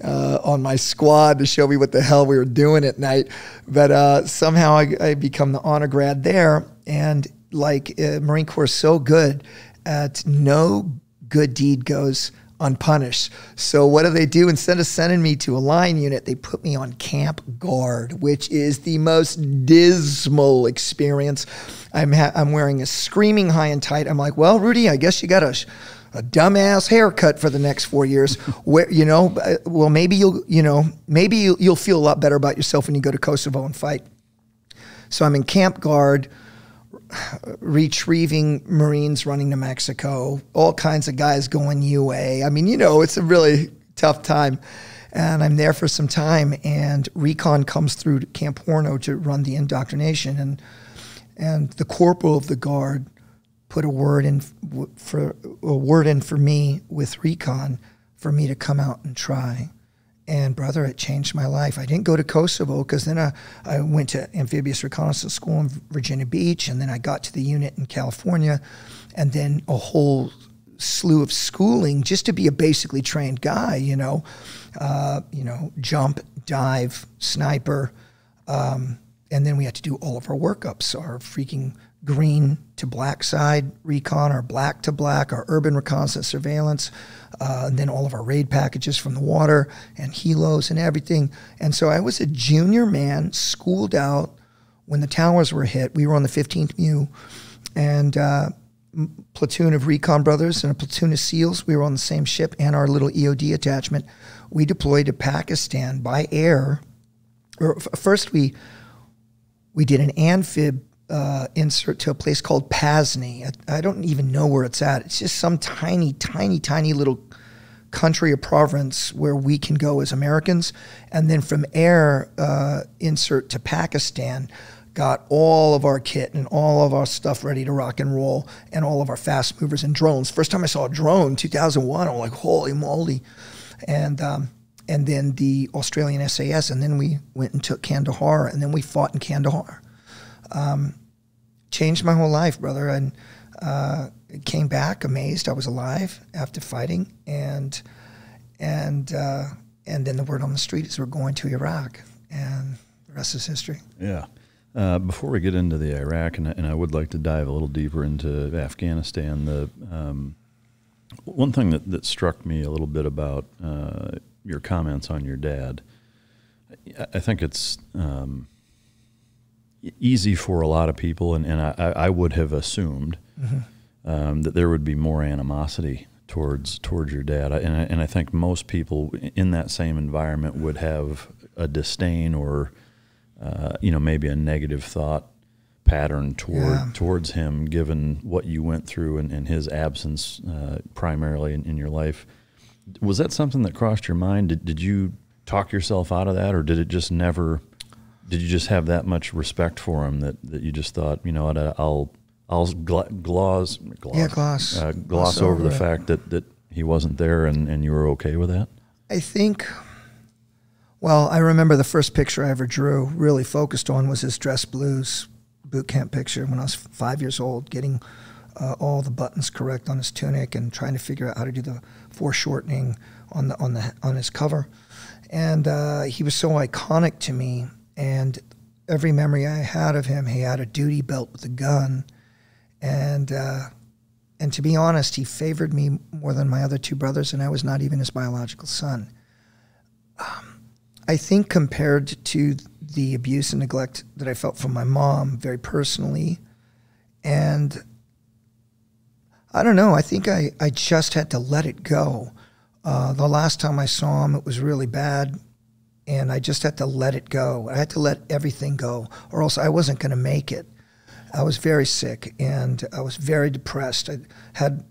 uh, on my squad to show me what the hell we were doing at night. But uh, somehow I, I become the honor grad there, and like uh, Marine Corps so good at no good deed goes unpunished. So what do they do? Instead of sending me to a line unit, they put me on camp guard, which is the most dismal experience. I'm I'm wearing a screaming high and tight. I'm like, well, Rudy, I guess you got a a dumbass haircut for the next four years. Where you know, uh, well, maybe you'll you know maybe you'll, you'll feel a lot better about yourself when you go to Kosovo and fight. So I'm in camp guard retrieving Marines running to Mexico, all kinds of guys going UA. I mean, you know, it's a really tough time. And I'm there for some time, and recon comes through to Camp Horno to run the indoctrination. And, and the corporal of the guard put a word in for a word in for me with recon for me to come out and try. And brother, it changed my life. I didn't go to Kosovo because then I, I went to amphibious reconnaissance school in Virginia Beach, and then I got to the unit in California, and then a whole slew of schooling just to be a basically trained guy. You know, uh, you know, jump, dive, sniper, um, and then we had to do all of our workups, our freaking green to black side recon, our black to black, our urban reconnaissance surveillance, uh, and then all of our raid packages from the water and helos and everything. And so I was a junior man, schooled out when the towers were hit. We were on the 15th MEU, and uh, platoon of recon brothers and a platoon of SEALs. We were on the same ship and our little EOD attachment. We deployed to Pakistan by air. Or first, we we did an amphib uh, insert to a place called Pasni. I, I, don't even know where it's at. It's just some tiny, tiny, tiny little country or province where we can go as Americans. And then from air, uh, insert to Pakistan, got all of our kit and all of our stuff ready to rock and roll, and all of our fast movers and drones. First time I saw a drone, 2001, I'm like, holy moly. And, um, and then the Australian SAS, and then we went and took Kandahar, and then we fought in Kandahar um, changed my whole life, brother. And uh, came back amazed I was alive after fighting, and and uh, and then the word on the street is we're going to Iraq, and the rest is history. Yeah. Uh, before we get into the Iraq, and, and I would like to dive a little deeper into Afghanistan, the um, one thing that, that struck me a little bit about uh, your comments on your dad, I think it's um, easy for a lot of people, and, and I, I would have assumed mm-hmm. um, that there would be more animosity towards towards your dad, and I, and I think most people in that same environment would have a disdain or uh, you know maybe a negative thought pattern toward yeah. towards him, given what you went through and, and his absence uh, primarily in, in, your life. Was that something that crossed your mind? Did, did you talk yourself out of that, or did it just never did you just have that much respect for him that, that you just thought, you know what, I'll I'll gl- gloss, gloss, yeah, gloss, uh, gloss, gloss over, over, the fact that, that he wasn't there and, and you were okay with that? I think, well, I remember the first picture I ever drew, really focused on, was his dress blues boot camp picture when I was five years old, getting uh, all the buttons correct on his tunic and trying to figure out how to do the foreshortening on the on the on his cover. And uh, he was so iconic to me and every memory I had of him, he had a duty belt with a gun, and uh, and to be honest, he favored me more than my other two brothers, and I was not even his biological son. Um, I think compared to the abuse and neglect that I felt from my mom, very personally, and I don't know. I think I, I just had to let it go. Uh, the last time I saw him, it was really bad and I just had to let it go. I had to let everything go, or else I wasn't going to make it. I was very sick and I was very depressed. I had,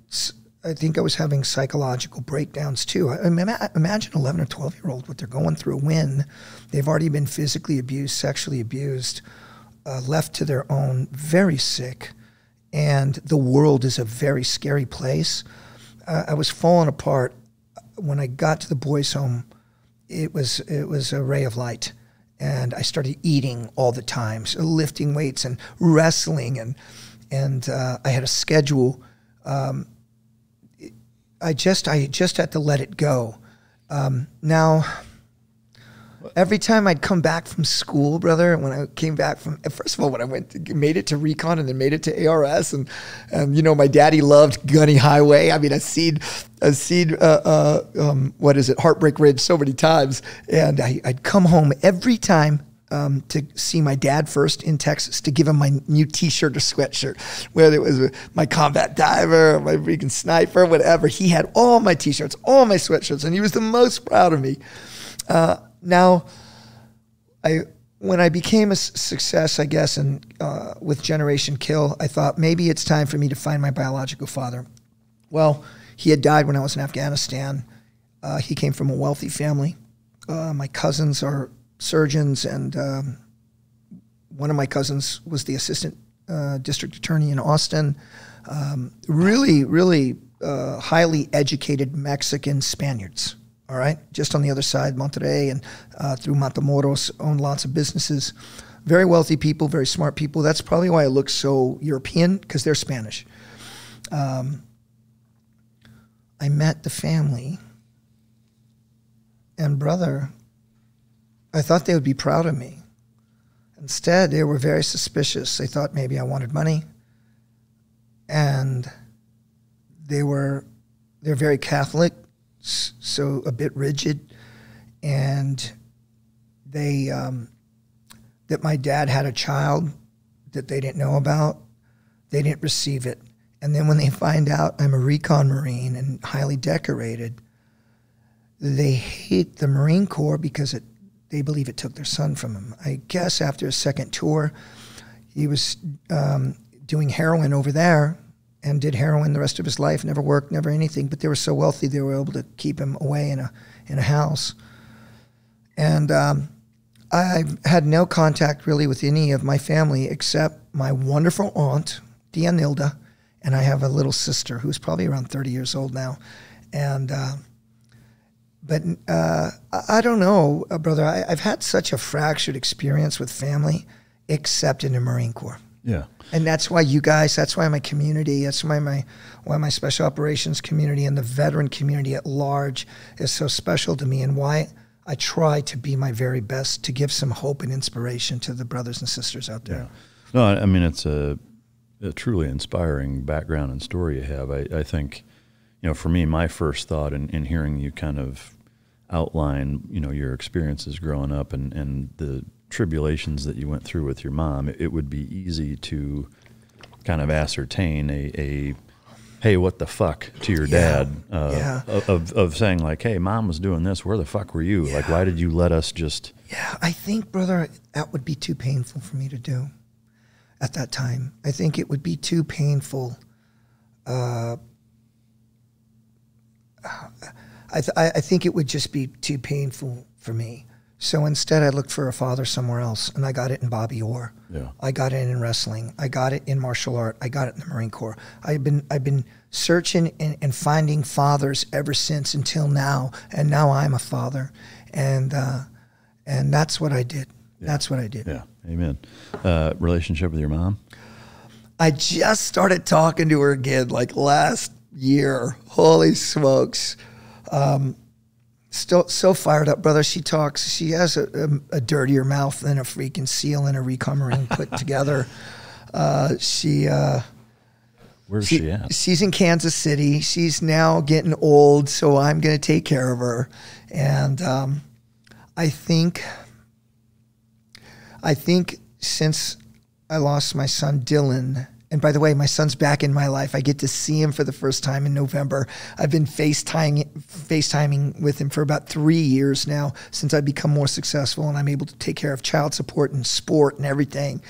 I think I was having psychological breakdowns too. I imagine 11 or 12 year old what they're going through when they've already been physically abused, sexually abused, uh, left to their own, very sick, and the world is a very scary place. Uh, I was falling apart when I got to the boys' home it was it was a ray of light and I started eating all the time, so lifting weights and wrestling, and and uh, I had a schedule. Um, I just I just had to let it go. Um, now, Every time I'd come back from school, brother, when I came back from, first of all, when I went, to, made it to recon and then made it to ARS, and, and you know, my daddy loved Gunny Highway. I mean, I've seen, I've seen, uh, uh, um, what is it, Heartbreak Ridge so many times. And I, I'd come home every time um, to see my dad first in Texas to give him my new T-shirt or sweatshirt, whether it was my combat diver, my freaking sniper, whatever. He had all my T-shirts, all my sweatshirts, and he was the most proud of me. Uh, now, I when I became a success, I guess, and uh, with Generation Kill, I thought maybe it's time for me to find my biological father. Well, he had died when I was in Afghanistan. Uh, he came from a wealthy family. Uh, my cousins are surgeons, and um, one of my cousins was the assistant uh, district attorney in Austin. Um, really, really uh, highly educated Mexican Spaniards. All right, just on the other side, Monterrey and uh, through Matamoros own lots of businesses. Very wealthy people, very smart people. That's probably why I look so European because they're Spanish. Um, I met the family, and brother, I thought they would be proud of me. Instead, they were very suspicious. They thought maybe I wanted money. And they were they're very Catholic, so a bit rigid. And they um, that my dad had a child that they didn't know about, they didn't receive it. And then when they find out I'm a recon Marine and highly decorated, they hate the Marine Corps because it they believe it took their son from them. I guess after a second tour, he was um, doing heroin over there and did heroin the rest of his life. Never worked, never anything. But they were so wealthy, they were able to keep him away in a in a house. And um, I had no contact really with any of my family except my wonderful aunt, Dianilda, and I have a little sister who's probably around 30 years old now. And uh, but uh, I don't know, uh, brother. I, have had such a fractured experience with family, except in the Marine Corps. Yeah, and that's why you guys. That's why my community. That's why my why my special operations community and the veteran community at large is so special to me, and why I try to be my very best to give some hope and inspiration to the brothers and sisters out there. Yeah. No, I mean it's a, a truly inspiring background and story you have. I, I think you know, for me, my first thought in, in hearing you kind of outline, you know, your experiences growing up and, and the tribulations that you went through with your mom, it, would be easy to kind of ascertain a, a hey, what the fuck to your yeah. dad uh, yeah. of, of saying like, hey, mom was doing this. Where the fuck were you? Yeah. Like, why did you let us just? Yeah, I think, brother, that would be too painful for me to do at that time. I think it would be too painful. Uh, I, th- I think it would just be too painful for me. So instead, I looked for a father somewhere else, and I got it in Bobby Orr. Yeah. I got it in wrestling. I got it in martial art. I got it in the Marine Corps. I've been I've been searching and, and finding fathers ever since until now, and now I'm a father, and uh, and that's what I did. Yeah. That's what I did. Yeah, amen. Uh, relationship with your mom? I just started talking to her again, like last year. Holy smokes. Um, still so fired up, brother. She talks. She has a, a, a, dirtier mouth than a freaking seal and a recon put together. Uh, she. Uh, Where's she, she, at? She's in Kansas City. She's now getting old, so I'm going to take care of her. And um, I think, I think since I lost my son Dylan, and by the way, my son's back in my life. I get to see him for the first time in November. I've been FaceTiming, FaceTiming with him for about three years now since I've become more successful and I'm able to take care of child support and sport and everything.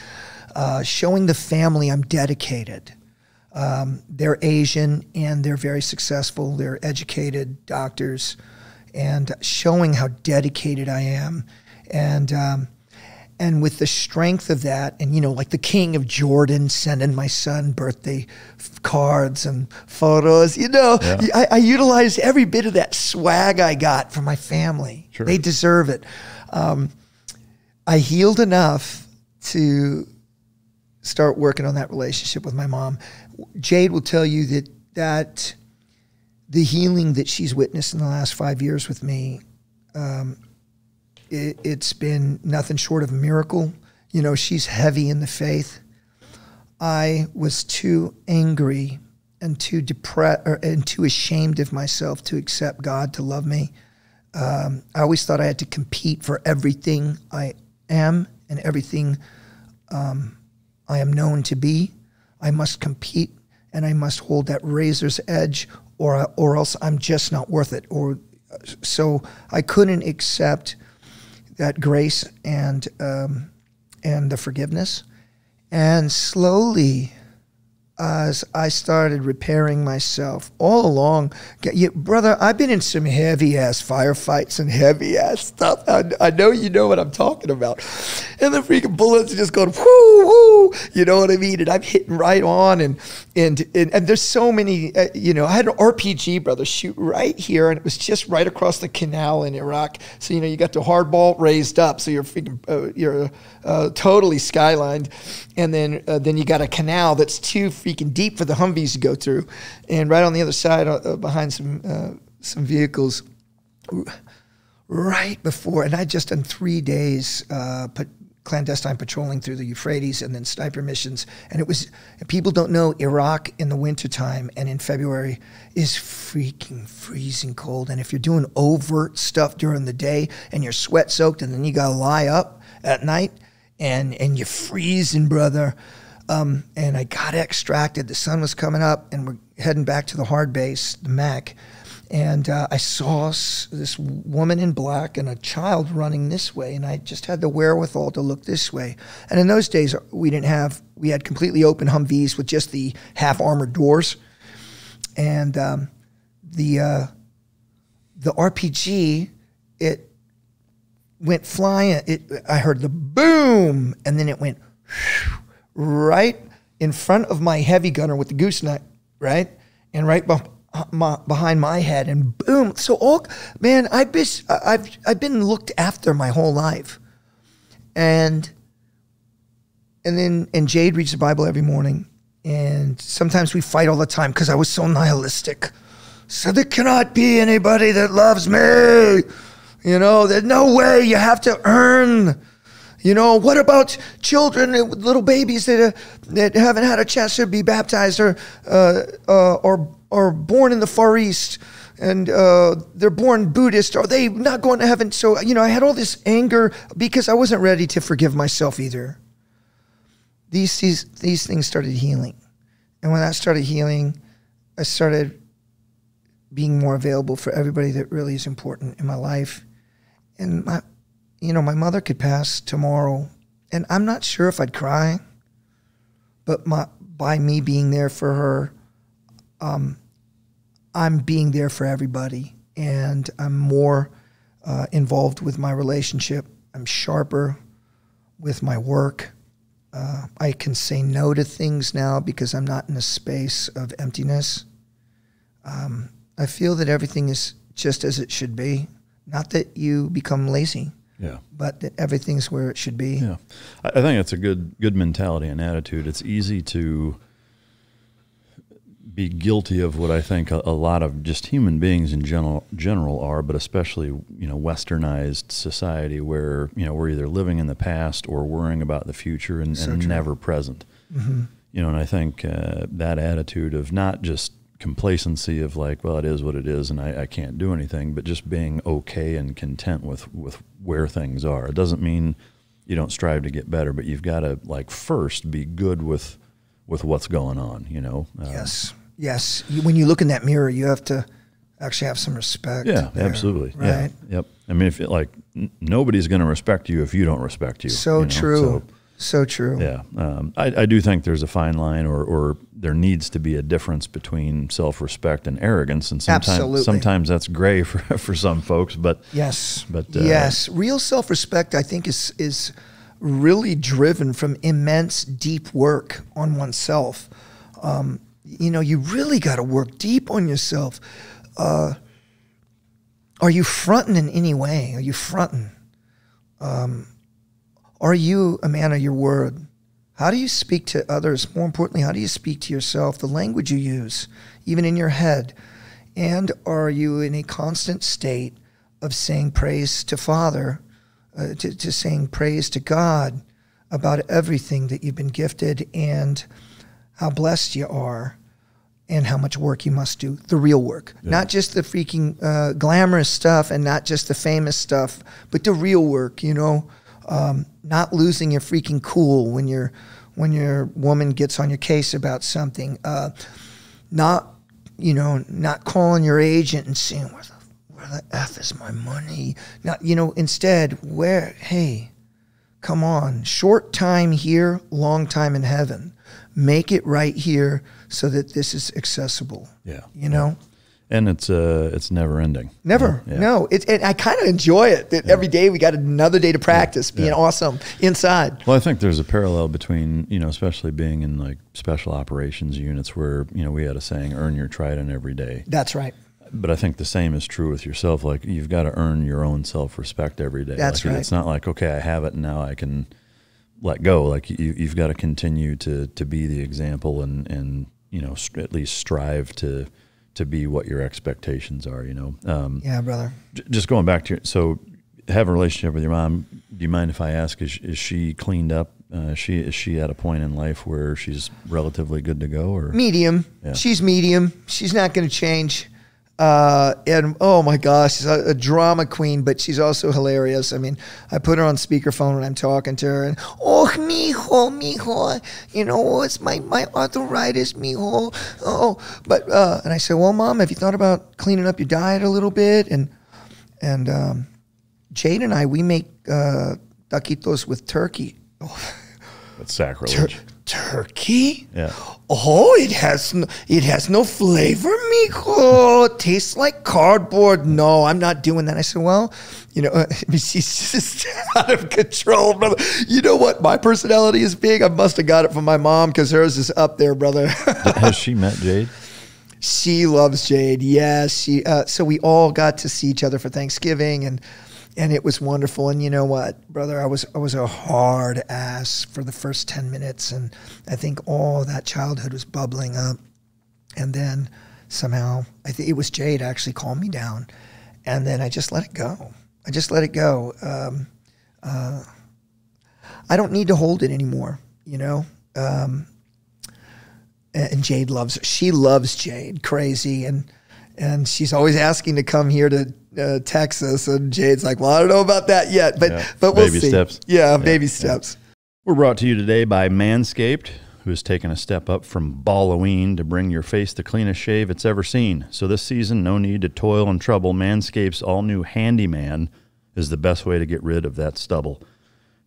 Uh, showing the family I'm dedicated. Um, they're Asian and they're very successful. They're educated doctors, and showing how dedicated I am. And um, and with the strength of that and you know like the king of jordan sending my son birthday cards and photos you know yeah. I, I utilized every bit of that swag i got from my family sure. they deserve it um, i healed enough to start working on that relationship with my mom jade will tell you that that the healing that she's witnessed in the last five years with me um, it, it's been nothing short of a miracle. You know, she's heavy in the faith. I was too angry and too depressed and too ashamed of myself to accept God to love me. Um, I always thought I had to compete for everything I am and everything um, I am known to be. I must compete and I must hold that razor's edge, or or else I'm just not worth it. Or so I couldn't accept that grace and um, and the forgiveness, and slowly as I started repairing myself all along. Brother, I've been in some heavy ass firefights and heavy ass stuff. I, I, know you know what I'm talking about. And the freaking bullets are just going whoo whoo. You know what I mean? And I'm hitting right on. And and and, and there's so many. Uh, you know, I had an RPG brother shoot right here, and it was just right across the canal in Iraq. So you know, you got the hardball raised up, so you're freaking uh, you're uh, totally skylined, and then uh, then you got a canal that's too freaking deep for the Humvees to go through, and right on the other side uh, uh behind some uh, some vehicles, right before, and I just done three days uh, clandestine patrolling through the Euphrates and then sniper missions, and it was people don't know Iraq in the wintertime and in February is freaking freezing cold, and if you're doing overt stuff during the day and you're sweat soaked, and then you gotta lie up at night and and you're freezing, brother. Um, and I got extracted. The sun was coming up, and we're heading back to the hard base, the MAC. And uh, I saw this woman in black and a child running this way, and I just had the wherewithal to look this way. And in those days, we didn't have we had completely open Humvees with just the half armored doors, and um, the uh, the RPG it went flying. It, I heard the boom, and then it went right in front of my heavy gunner with the gooseneck, right, and right be- my, behind my head, and boom. So all man, I've been I've I've been looked after my whole life, and and then and Jade reads the Bible every morning, and sometimes we fight all the time because I was so nihilistic. So there cannot be anybody that loves me. You know, there's no way you have to earn. You know, what about children, little babies that, uh, that haven't had a chance to be baptized or, uh, uh, or, or born in the Far East and uh, they're born Buddhist? Are they not going to heaven? So, you know, I had all this anger because I wasn't ready to forgive myself either. These, these, these things started healing. And when that started healing, I started being more available for everybody that really is important in my life and my, you know, my mother could pass tomorrow, and I'm not sure if I'd cry, but my by me being there for her, um, I'm being there for everybody, and I'm more uh, involved with my relationship. I'm sharper with my work. Uh, I can say no to things now because I'm not in a space of emptiness. Um, I feel that everything is just as it should be. Not that you become lazy. Yeah. But that everything's where it should be. Yeah. I think that's a good good mentality and attitude. It's easy to be guilty of what I think a, a, lot of just human beings in general general are, but especially you know westernized society where you know we're either living in the past or worrying about the future and, so and never present. Mm-hmm. You know, and I think uh, that attitude of not just complacency of like, well, it is what it is, and I, I, can't do anything, but just being okay and content with with where things are. It doesn't mean you don't strive to get better, but you've got to like first be good with with what's going on. You know. Um, yes. Yes. You, when you look in that mirror, you have to actually have some respect. Yeah, there, absolutely. Right. Yeah. Yep. I mean, if it, like n- nobody's going to respect you if you don't respect you. So you know? true. So, so true. Yeah, um, I, I, do think there's a fine line, or, or there needs to be a difference between self-respect and arrogance, and sometimes Absolutely. sometimes that's gray for, for some folks. But yes, but uh, yes, real self-respect, I think, is is really driven from immense deep work on oneself. Um, you know, you really got to work deep on yourself. Uh, are you fronting in any way? Are you fronting? Um, are you a man of your word? How do you speak to others? More importantly, how do you speak to yourself? The language you use, even in your head. And are you in a constant state of saying praise to Father uh, to, to saying praise to God about everything that you've been gifted and how blessed you are and how much work you must do the real work yeah. not just the freaking uh, glamorous stuff and not just the famous stuff but the real work you know um, not losing your freaking cool when your when your woman gets on your case about something uh, not you know not calling your agent and saying where the, where the f is my money not you know instead where hey come on short time here long time in heaven make it right here so that this is accessible. Yeah. You know? And it's uh it's never ending. Never. Yeah. No. It, and I kind of enjoy it that yeah. every day we got another day to practice being yeah. awesome inside. Well, I think there's a parallel between, you know, especially being in like special operations units where, you know, we had a saying earn your trident every day. That's right. But I think the same is true with yourself. Like you've got to earn your own self respect every day. That's like, right. It's not like, okay, I have it and now I can let go. Like you, you've got to continue to to be the example and and you know at least strive to to be what your expectations are. You know. Um, yeah, brother. J- just going back to your, so have a relationship with your mom. Do you mind if I ask? Is is she cleaned up? Uh, she is she at a point in life where she's relatively good to go, or medium? Yeah. She's medium. She's not going to change. Uh, and oh my gosh, she's a, a, drama queen, but she's also hilarious. I mean, I put her on speakerphone when I'm talking to her, and oh, mijo, mijo, you know, it's my, my arthritis, mijo. Oh, but, uh, and I said, well, mom, have you thought about cleaning up your diet a little bit? And, and, um, Jade and I, we make, uh, taquitos with turkey. That's sacrilege. Tur- turkey? Yeah. Oh, it has no, it has no flavor, mijo. It tastes like cardboard. No, I'm not doing that. I said, well, you know, uh, she's just out of control, brother. You know what? My personality is big. I must have got it from my mom because hers is up there, brother. has she met Jade? She loves Jade. Yes, she. Uh, so we all got to see each other for Thanksgiving, and and it was wonderful. And you know what, brother, I was I was a hard ass for the first ten minutes, and I think all that childhood was bubbling up, and then somehow I think it was Jade actually calmed me down, and then I just let it go. I just let it go. Um, uh, I don't need to hold it anymore, you know. Um, and Jade loves she loves Jade crazy and and she's always asking to come here to uh, Texas, and Jade's like, "Well, I don't know about that yet, but yeah. but we'll baby see." Steps. Yeah, yeah, baby steps. We're brought to you today by Manscaped, who has taken a step up from Balloween to bring your face the cleanest shave it's ever seen. So this season, no need to toil and trouble. Manscaped's all-new Handyman is the best way to get rid of that stubble.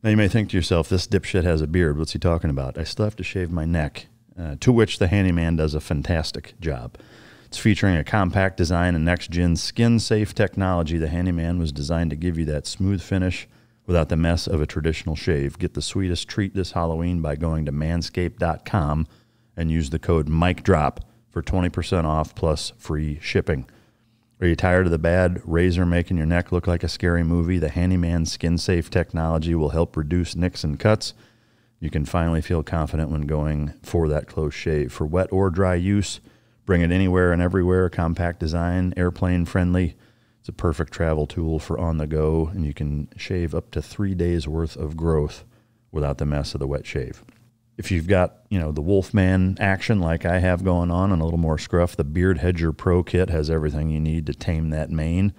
Now you may think to yourself, "This dipshit has a beard. What's he talking about?" I still have to shave my neck. Uh, to which the Handyman does a fantastic job. It's featuring a compact design and next gen skin safe technology. The Handyman was designed to give you that smooth finish without the mess of a traditional shave. Get the sweetest treat this Halloween by going to manscaped.com and use the code MikeDrop for 20% off plus free shipping. Are you tired of the bad razor making your neck look like a scary movie? The Handyman skin safe technology will help reduce nicks and cuts. You can finally feel confident when going for that close shave. For wet or dry use, Bring it anywhere and everywhere. Compact design, airplane friendly. It's a perfect travel tool for on the go, and you can shave up to three days worth of growth without the mess of the wet shave. If you've got, you know, the Wolfman action like I have going on and a little more scruff, the Beard Hedger Pro Kit has everything you need to tame that mane.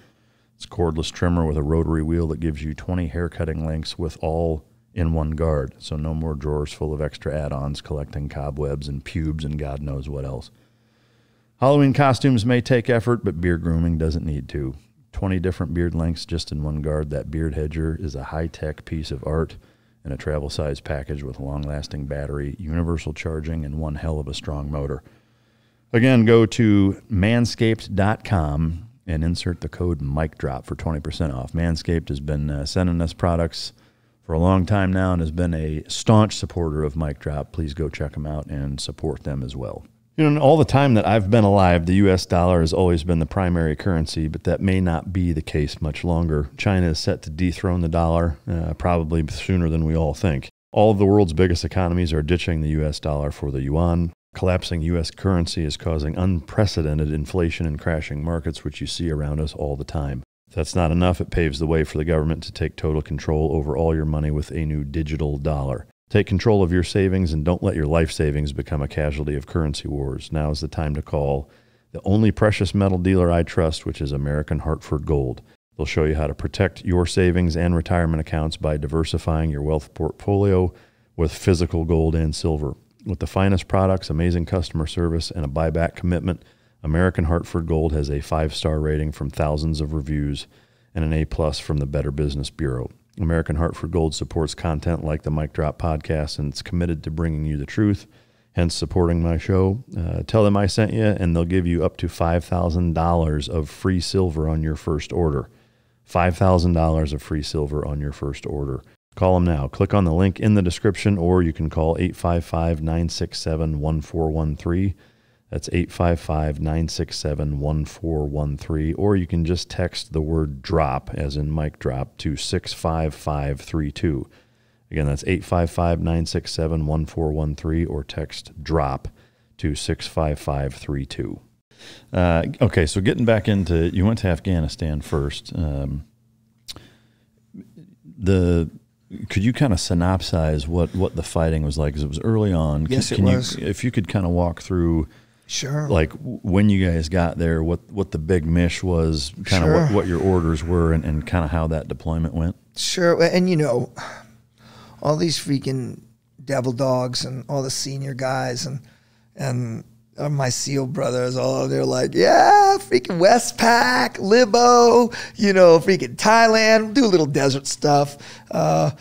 It's a cordless trimmer with a rotary wheel that gives you 20 hair cutting lengths with all in one guard. So no more drawers full of extra add-ons collecting cobwebs and pubes and God knows what else. Halloween costumes may take effort, but beard grooming doesn't need to. 20 different beard lengths just in one guard. That beard hedger is a high tech piece of art and a travel size package with long lasting battery, universal charging, and one hell of a strong motor. Again, go to manscaped.com and insert the code MikeDrop for 20% off. Manscaped has been uh, sending us products for a long time now and has been a staunch supporter of Mike Drop. Please go check them out and support them as well. You know, all the time that I've been alive, the U.S. dollar has always been the primary currency, but that may not be the case much longer. China is set to dethrone the dollar uh, probably sooner than we all think. All of the world's biggest economies are ditching the U.S. dollar for the yuan. Collapsing U.S. currency is causing unprecedented inflation and crashing markets, which you see around us all the time. If that's not enough, it paves the way for the government to take total control over all your money with a new digital dollar. Take control of your savings and don't let your life savings become a casualty of currency wars. Now is the time to call the only precious metal dealer I trust, which is American Hartford Gold. They'll show you how to protect your savings and retirement accounts by diversifying your wealth portfolio with physical gold and silver. With the finest products, amazing customer service, and a buyback commitment, American Hartford Gold has a five star rating from thousands of reviews and an A plus from the Better Business Bureau. American Hartford Gold supports content like the Mike Drop podcast and it's committed to bringing you the truth, hence supporting my show. Uh, tell them I sent you, and they'll give you up to $5,000 of free silver on your first order. $5,000 of free silver on your first order. Call them now. Click on the link in the description, or you can call 855 967 1413. That's 855 967 1413. Or you can just text the word drop, as in mike drop, to 65532. Again, that's 855 967 1413, or text drop to 65532. Uh, okay, so getting back into, you went to Afghanistan first. Um, the could you kind of synopsize what, what the fighting was like? Because it was early on. Yes, can, it can was. You, if you could kind of walk through, Sure. like when you guys got there, what what the big mish was, kind of Sure. what, what your orders were, and, and kind of how that deployment went. Sure, and you know, all these freaking devil dogs and all the senior guys and and uh, my SEAL brothers, all they're like, yeah, freaking Westpac, Libo, you know, freaking Thailand, do a little desert stuff, uh,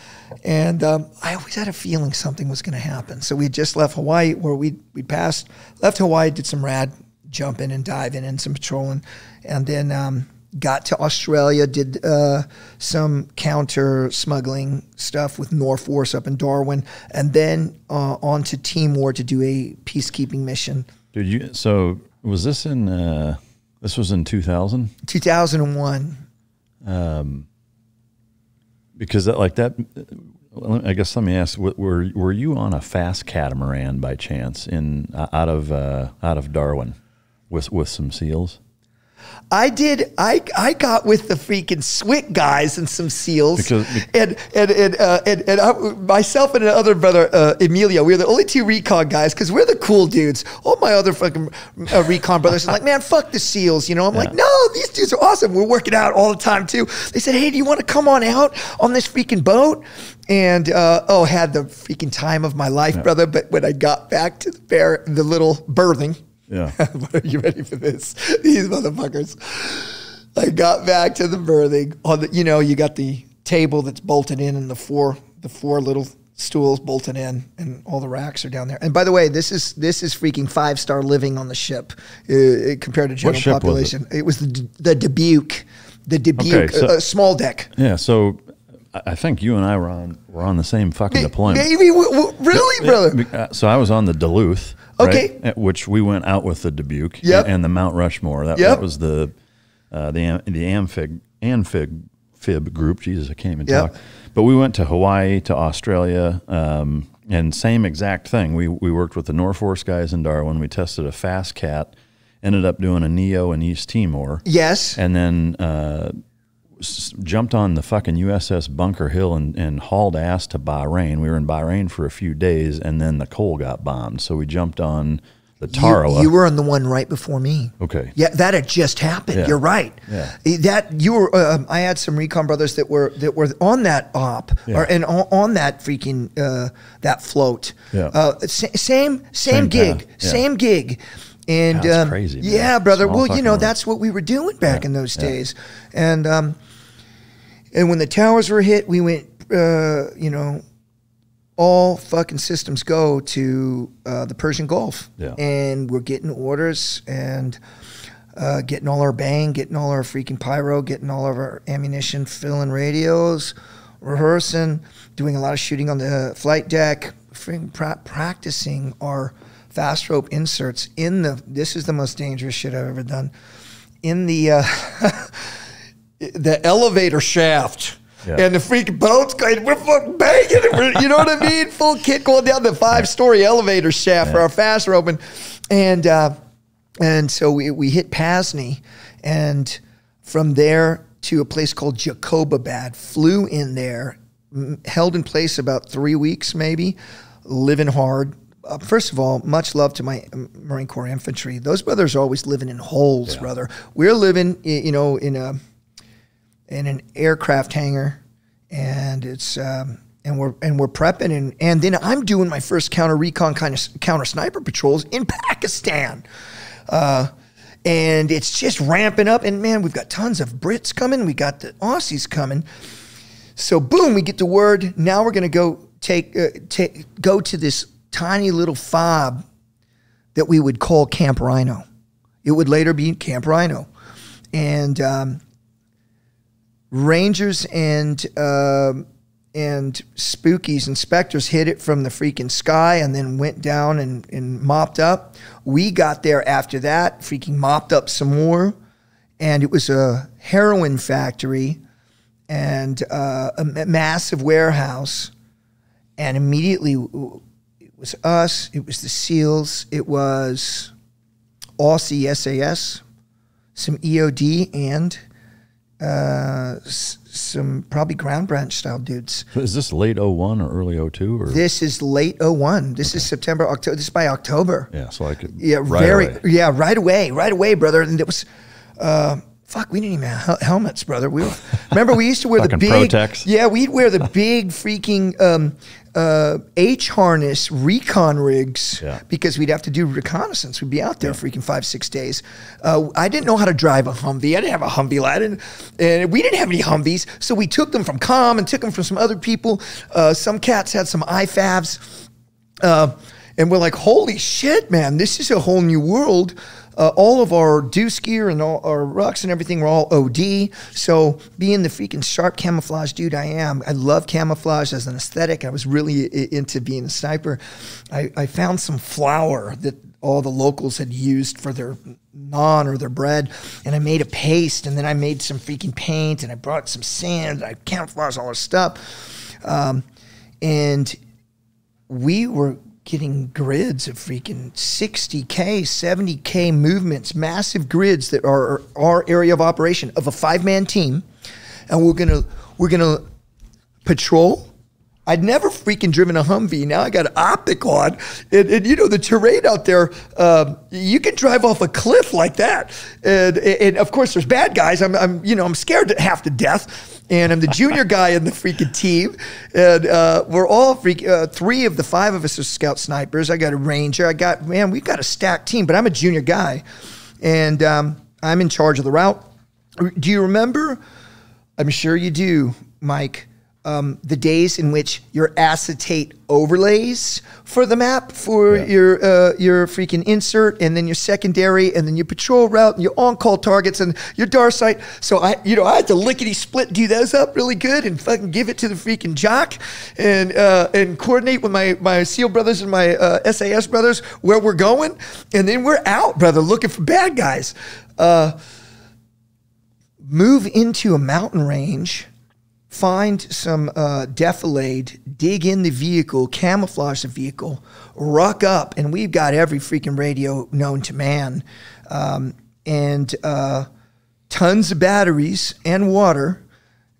and um, I always had a feeling something was going to happen. So we had just left Hawaii, where we we passed, left Hawaii, did some rad jumping and diving and some patrolling, and then. Um, got to Australia, did uh, some counter smuggling stuff with Norforce up in Darwin, and then uh, on to Timor to do a peacekeeping mission. Dude, you so was this in uh, this was in two thousand 2001. Because that like that. I guess let me ask: Were were you on a fast catamaran by chance in uh, out of uh, out of Darwin with with some seals? I did. I I got with the freaking Swick guys and some seals, Because- and and and uh, and, and I, myself and another brother, uh, Emilio, we were the only two recon guys because we're the cool dudes. All my other fucking uh, recon brothers are like, man, fuck the seals. You know, I'm like, no, these dudes are awesome. We're working out all the time too. They said, hey, do you want to come on out on this freaking boat? And uh, oh, had the freaking time of my life, brother. But when I got back to the bear, the little berthing. Yeah. Are you ready for this? These motherfuckers. I got back to the berthing on the, you know, you got the table that's bolted in and the four, the four little stools bolted in and all the racks are down there. And by the way, this is, this is freaking five star living on the ship uh, compared to general ship was it? population. It? was the, the Dubuque, the Dubuque, Okay, so- uh, uh, small deck. Yeah, so I I think you and I were on were on the same fucking deployment. Maybe, really, brother? Uh, So I was on the Duluth, Okay. at which we went out with the Dubuque Yep. and the Mount Rushmore. That, Yep. that was the uh, the the amphib amphib fib group. Jesus, I can't even Yep. talk. But we went to Hawaii, to Australia, um, and same exact thing. We we worked with the Norforce guys in Darwin. We tested a fast cat. Ended up doing a Neo in East Timor Yes. and then uh, jumped on the fucking USS Bunker Hill and, and hauled ass to Bahrain. We were in Bahrain for a few days, and then the Cole got bombed. So we jumped on the Tarawa. You, you were on the one right before me. okay. Yeah, that had just happened. Yeah. You're right. Yeah. That you were. Um, I had some recon brothers that were that were on that op Yeah. or and on, on that freaking uh, that float. Yeah. Uh, same same Same gig. yeah. Same gig. And um, crazy. Yeah, brother. Small well, you know world. that's what we were doing back in those days. And um, and when the towers were hit, we went. Uh, you know, all fucking systems go to uh, the Persian Gulf, Yeah. and we're getting orders and uh, getting all our bang, getting all our freaking pyro, getting all of our ammunition, filling radios, rehearsing, doing a lot of shooting on the flight deck, freaking pra- practicing our fast rope inserts in the. This is the most dangerous shit I've ever done. In the uh, the elevator shaft. Yeah. And the freaking boat's going, we're fucking banging it. We're- you know what I mean? Full kit going down the five story elevator shaft for our fast roping. And, uh, and so we, we hit Pasni. And from there, to a place called Jacobabad, flew in there, m- held in place about three weeks maybe, living hard. Uh, first of all, much love to my um, Marine Corps infantry. Those brothers are always living in holes, brother. We're living, you know, in a in an aircraft hangar, and it's um, and we're and we're prepping, and and then I'm doing my first counter recon kind of counter sniper patrols in Pakistan. Uh, and it's just ramping up, and man, we've got tons of Brits coming. We got the Aussies coming. So boom, we get the word. Now we're going to go take uh, take go to this tiny little fob that we would call Camp Rhino. It would later be Camp Rhino, and um, Rangers and um and spookies and specters hit it from the freaking sky and then went down and, and mopped up. We got there after that, freaking mopped up some more, and it was a heroin factory and uh, a massive warehouse. And immediately, it was us, it was the SEALs, it was Aussie SAS, some EOD, and uh, s- some probably ground branch style dudes. So is this late 01 or early 02 or This is late 01. This is September, October. This is by October. yeah, so I could Yeah, right very. away. Yeah, right away, right away, brother. And it was, uh, fuck, we didn't even have hel- helmets, brother. We were, remember we used to wear the big. Protex. Yeah, we'd wear the big freaking um, uh, H harness recon rigs Yeah. because we'd have to do reconnaissance. We'd be out there freaking five, six days. Uh, I didn't know how to drive a Humvee. I didn't have a Humvee. I didn't, and we didn't have any Humvees. So we took them from Com and took them from some other people. Uh, some cats had some IFAVs. Uh, and we're like, holy shit, man, this is a whole new world. Uh, all of our deuce gear and all our rucks and everything were all OD. So, being the freaking sharp camouflage dude I am, I love camouflage as an aesthetic. I was really into being a sniper. I, I found some flour that all the locals had used for their naan or their bread, and I made a paste, and then I made some freaking paint, and I brought some sand, and I camouflaged all our stuff. Um, and we were getting grids of freaking 60k 70k movements massive grids that are our area of operation of a five-man team. And we're gonna we're gonna patrol I'd never freaking driven a Humvee. Now I got an optic on, and, and you know the terrain out there. Um, you can drive off a cliff like that, and and of course there's bad guys. I'm, I'm you know I'm scared to half to death, and I'm the junior guy in the freaking team, and uh, we're all freak. Uh, three of the five of us are scout snipers. I got a ranger. I got man, we've got a stacked team, but I'm a junior guy, and um, I'm in charge of the route. Do you remember? I'm sure you do, Mike. Um, the days in which your acetate overlays for the map for your uh, your freaking insert, and then your secondary, and then your patrol route, and your on-call targets, and your DAR site. So I, you know, I had to lickety split do those up really good, and fucking give it to the freaking JOC, and uh, and coordinate with my my SEAL brothers and my uh, SAS brothers where we're going, and then we're out, brother, looking for bad guys. Uh, move into a mountain range, find some uh, defilade, dig in the vehicle, camouflage the vehicle, ruck up, and we've got every freaking radio known to man, um, and uh, tons of batteries and water.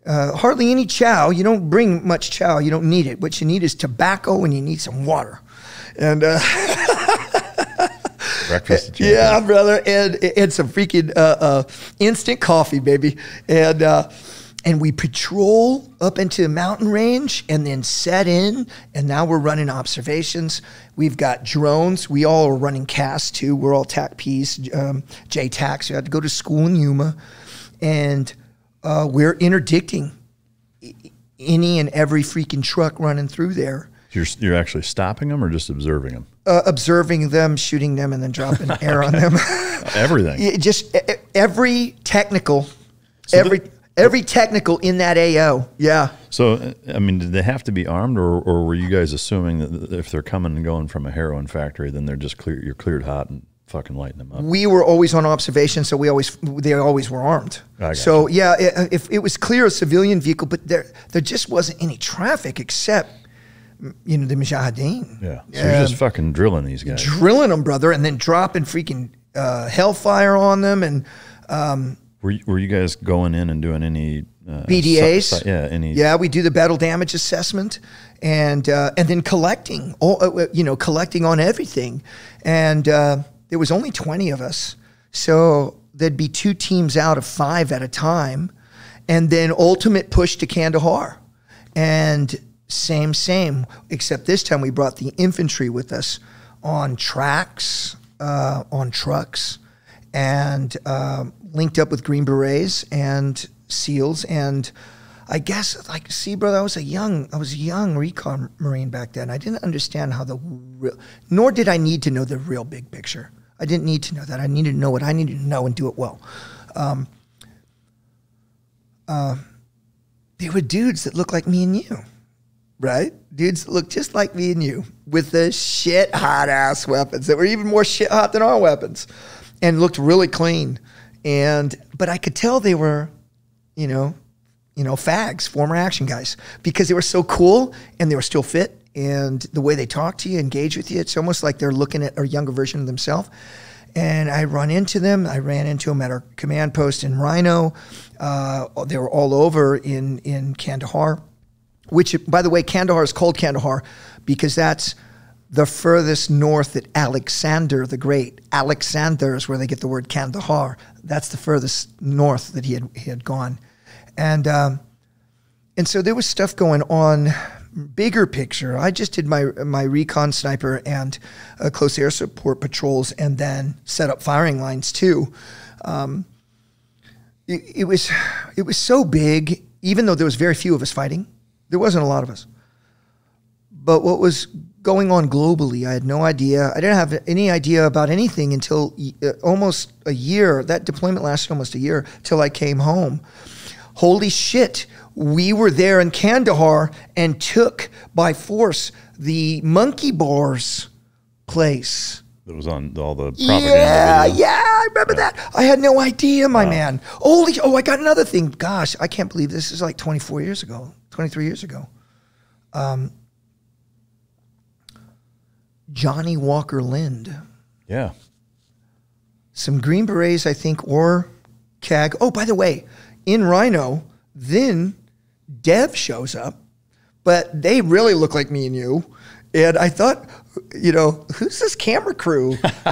Uh, hardly any chow. You don't bring much chow. You don't need it. What you need is tobacco and you need some water. And uh, Breakfast. yeah, brother, and and some freaking uh, uh, instant coffee, baby, and uh, and we patrol up into the mountain range and then set in, and now we're running observations. We've got drones. We all are running CAS too. We're all TAC-Ps, um, JTACs. We had to go to school in Yuma, and uh, we're interdicting any and every freaking truck running through there You're you're actually stopping them or just observing them? uh, observing them, shooting them, and then dropping air on them. Everything. Just every technical, every every technical in that AO. Yeah. So, I mean, did they have to be armed, or, or were you guys assuming that if they're coming and going from a heroin factory, then they're just clear, you're cleared hot and fucking lighting them up? We were always on observation, so we always they always were armed. So yeah, i if it was clear a civilian vehicle, but there there just wasn't any traffic except you know the Mujahideen. Yeah. So you're just fucking drilling these guys. drilling them, brother, and then dropping freaking uh, hellfire on them, and um, Were you, were you guys going in and doing any uh, BDAs? yeah, any. Yeah, we do the battle damage assessment, and uh, and then collecting, all, uh, you know, collecting on everything. And uh, there was only twenty of us, so there'd be two teams out of five at a time, and then ultimate push to Kandahar, and same same, except this time we brought the infantry with us on tracks, uh, on trucks, and um linked up with Green Berets and SEALs and. I guess, like, see, brother, I was a young, I was a young recon marine back then. I didn't understand how the real, nor did I need to know the real big picture. I didn't need to know that. I needed to know what I needed to know and do it well. Um, uh, they were dudes that looked like me and you, right? Dudes that looked just like me and you with the shit hot ass weapons that were even more shit hot than our weapons and looked really clean. And, but I could tell they were, you know, you know, fags, former action guys, because they were so cool and they were still fit. And the way they talk to you, engage with you, it's almost like they're looking at a younger version of themselves. And I run into them. I ran into them at our command post in Rhino. Uh, they were all over in in Kandahar, which, by the way, Kandahar is called Kandahar because that's the furthest north that Alexander the Great. Alexander is where they get the word Kandahar. That's the furthest north that he had he had gone, and um, and so there was stuff going on. Bigger picture. I just did my my recon sniper and uh, close air support patrols, and then set up firing lines too. Um, it, it was it was so big, even though there was very few of us fighting. There wasn't a lot of us. But what was going on globally, I had no idea. I didn't have any idea about anything until uh, almost a year. That deployment lasted almost a year till I came home. Holy shit, we were there in Kandahar and took by force the monkey bars place. That was on all the propaganda. Yeah, videos. yeah, I remember that. I had no idea, my man. Holy, oh, I got another thing. Gosh, I can't believe this is like 24 years ago, 23 years ago. Um, Johnny Walker Lindh, Yeah. some Green Berets, I think, or CAG. Oh, by the way, in Rhino, then Dev shows up, but they really look like me and you. And I thought, you know, who's this camera crew uh,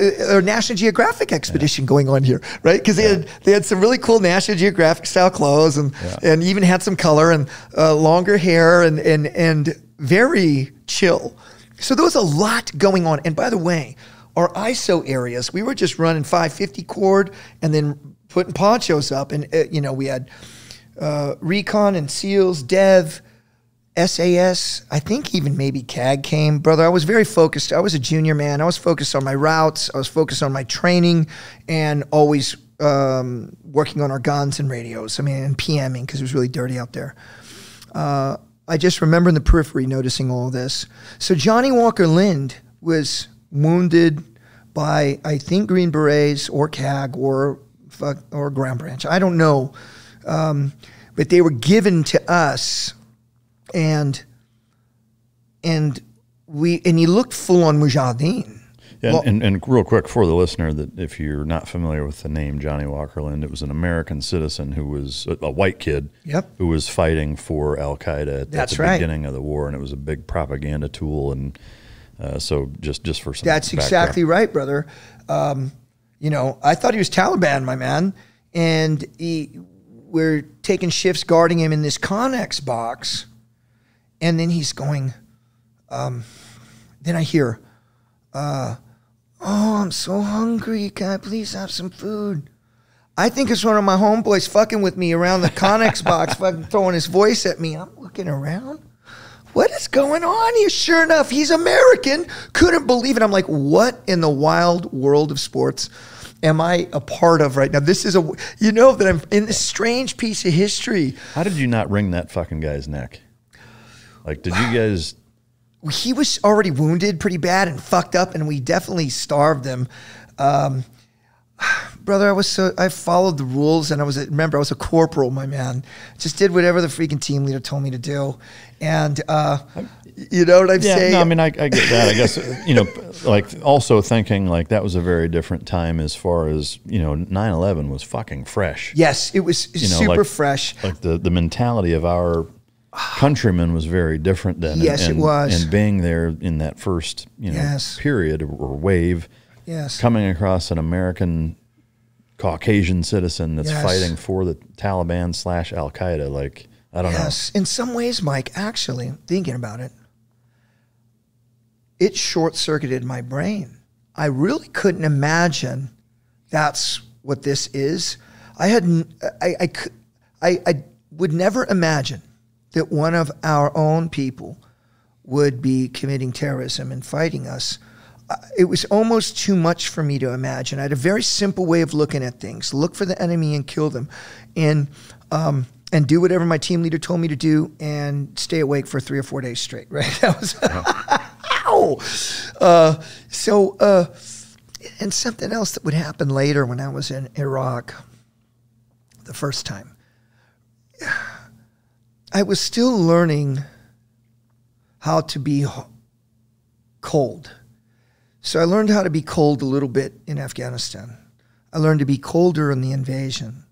uh, or National Geographic expedition going on here, right? Because they had they had some really cool National Geographic style clothes and and even had some color and uh, longer hair and and and very chill. So there was a lot going on. And by the way, our ISO areas, we were just running 550 cord and then putting ponchos up, and uh, you know we had uh, recon and seals, dev. SAS, I think even maybe CAG came. Brother, I was very focused. I was a junior man. I was focused on my routes. I was focused on my training and always um, working on our guns and radios. I mean, and PMing because it was really dirty out there. Uh, I just remember in the periphery noticing all this. So Johnny Walker Lindh was wounded by, I think, Green Berets or CAG or, or Ground Branch. I don't know. Um, but they were given to us and and we and he looked full on Mujahideen. Yeah, Well- and, and real quick for the listener, that if you're not familiar with the name Johnny Walker Lindh, it was an American citizen who was a, a white kid Yep. who was fighting for Al Qaeda at, That's at the right. beginning of the war, and it was a big propaganda tool. And uh, so, just just for some That's background. exactly right, brother. Um, you know, I thought he was Taliban, my man, and he, we're taking shifts guarding him in this Connex box, and then he's going. Um, then I hear, uh, "Oh, I'm so hungry. Can I please have some food?" I think it's one of my homeboys fucking with me around the Connex box, fucking throwing his voice at me. I'm looking around. What is going on here? Sure enough, he's American. Couldn't believe it. I'm like, what in the wild world of sports am I a part of right now? This is a, you know, that I'm in this strange piece of history. How did you not wring that fucking guy's neck? Like, did you guys? He was already wounded pretty bad and fucked up, and we definitely starved him. Um, brother, I was so I followed the rules, and I was a, remember I was a corporal, my man. Just did whatever the freaking team leader told me to do, and uh, you know what I'm Yeah, saying? no, I mean, I, I get that. I guess you know, like also thinking like that was a very different time as far as you know, 9/11 was fucking fresh. yes, it was know, super like- fresh. Like the the mentality of our countrymen was very different then. Yes, it and, was. And being there in that first you know Yes. period or wave, Yes, coming across an American Caucasian citizen that's Yes. fighting for the Taliban slash Al Qaeda, like I don't know. yes. In some ways, Mike, actually thinking about it, it short circuited my brain. I really couldn't imagine that's what this is. I had n- I I I, I would never imagine that one of our own people would be committing terrorism and fighting us. Uh, It was almost too much for me to imagine. I had a very simple way of looking at things: look for the enemy and kill them, and um, and do whatever my team leader told me to do, and stay awake for three or four days straight. Right? That was ow. Uh, so, uh, and something else that would happen later when I was in Iraq, the first time. I was still learning how to be cold. So I learned how to be cold a little bit in Afghanistan. I learned to be colder in the invasion.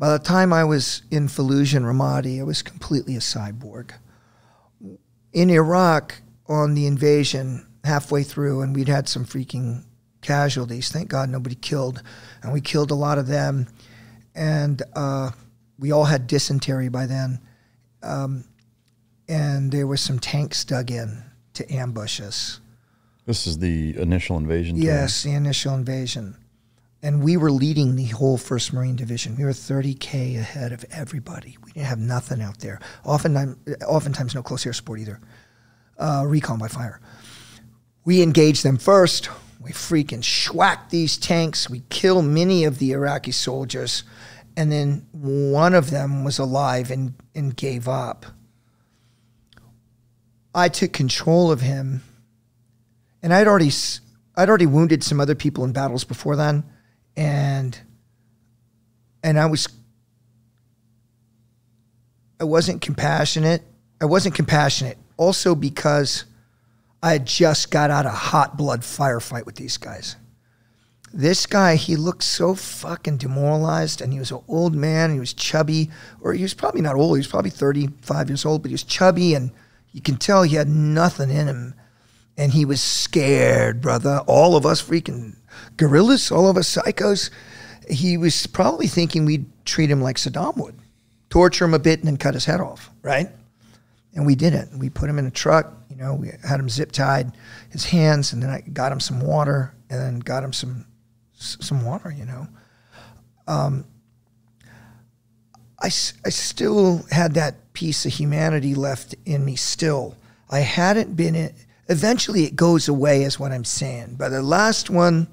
By the time I was in Fallujah and Ramadi, I was completely a cyborg. In Iraq, on the invasion, halfway through, and we'd had some freaking casualties. Thank God nobody killed, and we killed a lot of them. And uh, we all had dysentery by then and there were some tanks dug in to ambush us. This is the initial invasion. tour. Yes, the initial invasion. And we were leading the whole 1st Marine Division. We were 30K ahead of everybody. We didn't have nothing out there. Oftentimes, oftentimes no close air support either. Uh, recon by fire. We engaged them first. We freaking schwacked these tanks. We kill many of the Iraqi soldiers. And then one of them was alive and, and gave up. I took control of him and I'd already I'd already wounded some other people in battles before then, and and I was I wasn't compassionate. I wasn't compassionate also because I had just got out of a hot blood firefight with these guys. This guy, he looked so fucking demoralized, and he was an old man. He was chubby, or he was probably not old. He was probably 35 years old, but he was chubby, and you can tell he had nothing in him and he was scared, brother. All of us freaking gorillas, all of us psychos. He was probably thinking we'd treat him like Saddam would, torture him a bit and then cut his head off, right? And we didn't. We put him in a truck. You know, we had him zip tied, his hands, and then I got him some water, and then got him some some water. You know, um, I I still had that piece of humanity left in me. Still, I hadn't been in. Eventually, it goes away, is what I'm saying. But the last one,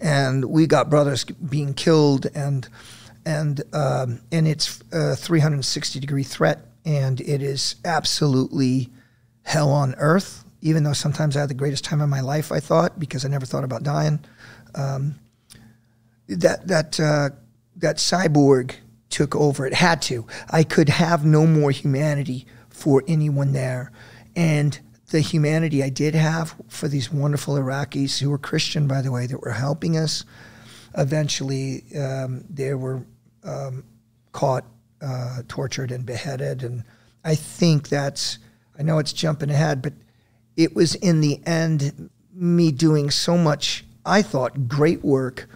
and we got brothers being killed, and and um, and it's a 360 degree threat, and it is absolutely hell on earth. Even though sometimes I had the greatest time of my life, I thought because I never thought about dying. Um, that that uh, that cyborg took over. It had to. I could have no more humanity for anyone there, and the humanity I did have for these wonderful Iraqis who were Christian, by the way, that were helping us. Eventually, um, they were um, caught, uh, tortured, and beheaded. And I think that's. I know it's jumping ahead, but it was in the end me doing so much. I thought great work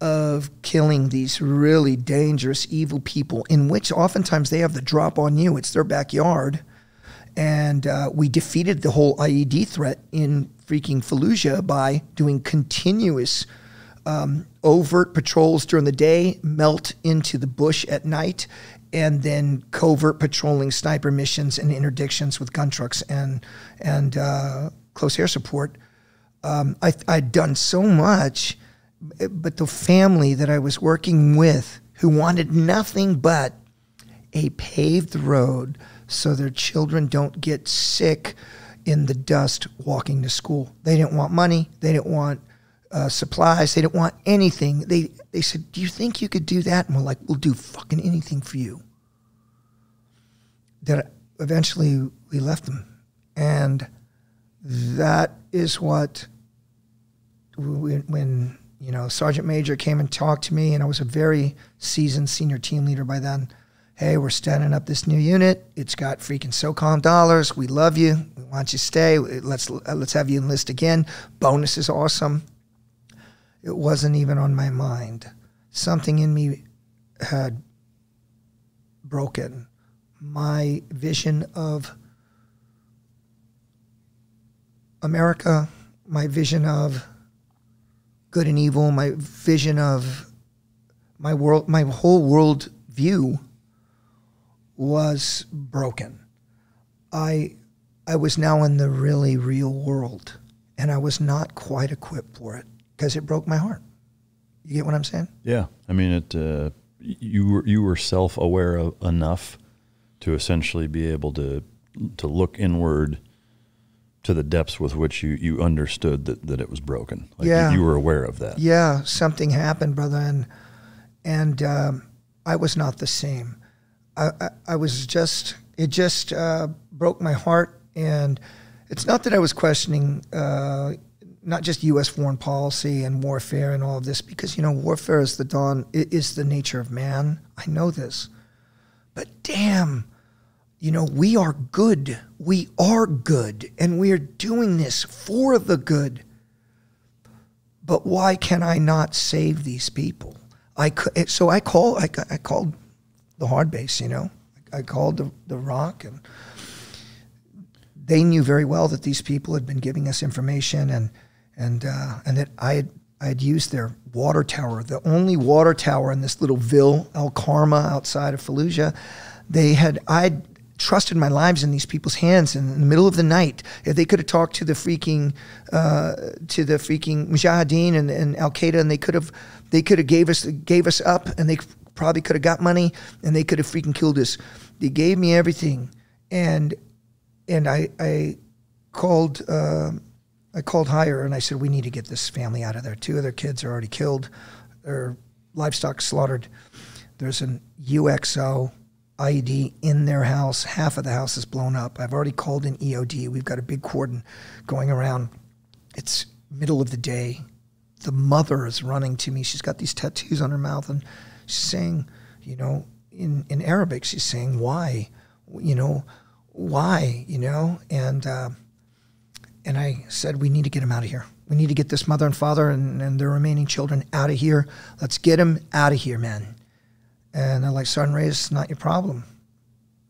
of killing these really dangerous, evil people, in which oftentimes they have the drop on you. It's their backyard. And uh, we defeated the whole IED threat in freaking Fallujah by doing continuous um, overt patrols during the day, melt into the bush at night, and then covert patrolling sniper missions and interdictions with gun trucks and and uh, close air support. Um, I, I'd done so much, but the family that I was working with, who wanted nothing but a paved road so their children don't get sick in the dust walking to school. They didn't want money. They didn't want uh, supplies. They didn't want anything. They they said, "Do you think you could do that?" And we're like, "We'll do fucking anything for you." That eventually we left them, and that is what when, when you know Sergeant Major came and talked to me, and I was a very seasoned senior team leader by then. Hey, we're standing up this new unit. It's got freaking SOCOM dollars. We love you. We want you to stay. Let's let's have you enlist again. Bonus is awesome. It wasn't even on my mind. Something in me had broken. My vision of America, my vision of good and evil, my vision of my world, my whole world view was broken. I, I was now in the really real world, and I was not quite equipped for it because it broke my heart. You get what I'm saying? Yeah, I mean it. Uh, you were you were self aware enough to essentially be able to to look inward to the depths with which you, you understood that, that it was broken. Like yeah, you, you, were aware of that. Yeah, something happened, brother, and and um, I was not the same. I, I, I was just it just uh, broke my heart, and it's not that I was questioning. Uh, not just U.S. foreign policy and warfare and all of this, because you know warfare is the dawn is the nature of man. I know this, but damn, you know we are good. We are good, and we are doing this for the good. But why can I not save these people? I could, so I call I, I called the hard base. You know, I called the the rock and they knew very well that these people had been giving us information and and uh, and that I had I had used their water tower, the only water tower in this little ville, Al Karma, outside of Fallujah. They had I trusted my lives in these people's hands and in the middle of the night. If they could have talked to the freaking uh, to the freaking Mujahideen and, and Al Qaeda, and they could have they could have gave us gave us up, and they probably could have got money, and they could have freaking killed us. They gave me everything, and and I I called. Uh, I called higher and I said, we need to get this family out of there. Two of their kids are already killed, their livestock slaughtered. There's an UXO IED in their house. Half of the house is blown up. I've already called in EOD. We've got a big cordon going around. It's middle of the day. The mother is running to me. She's got these tattoos on her mouth and she's saying, you know, in, in Arabic, she's saying, why? You know, why? You know, and uh, and I said, we need to get him out of here. We need to get this mother and father and, and their remaining children out of here. Let's get them out of here, man. And they're like, Sergeant Reyes, it's not your problem.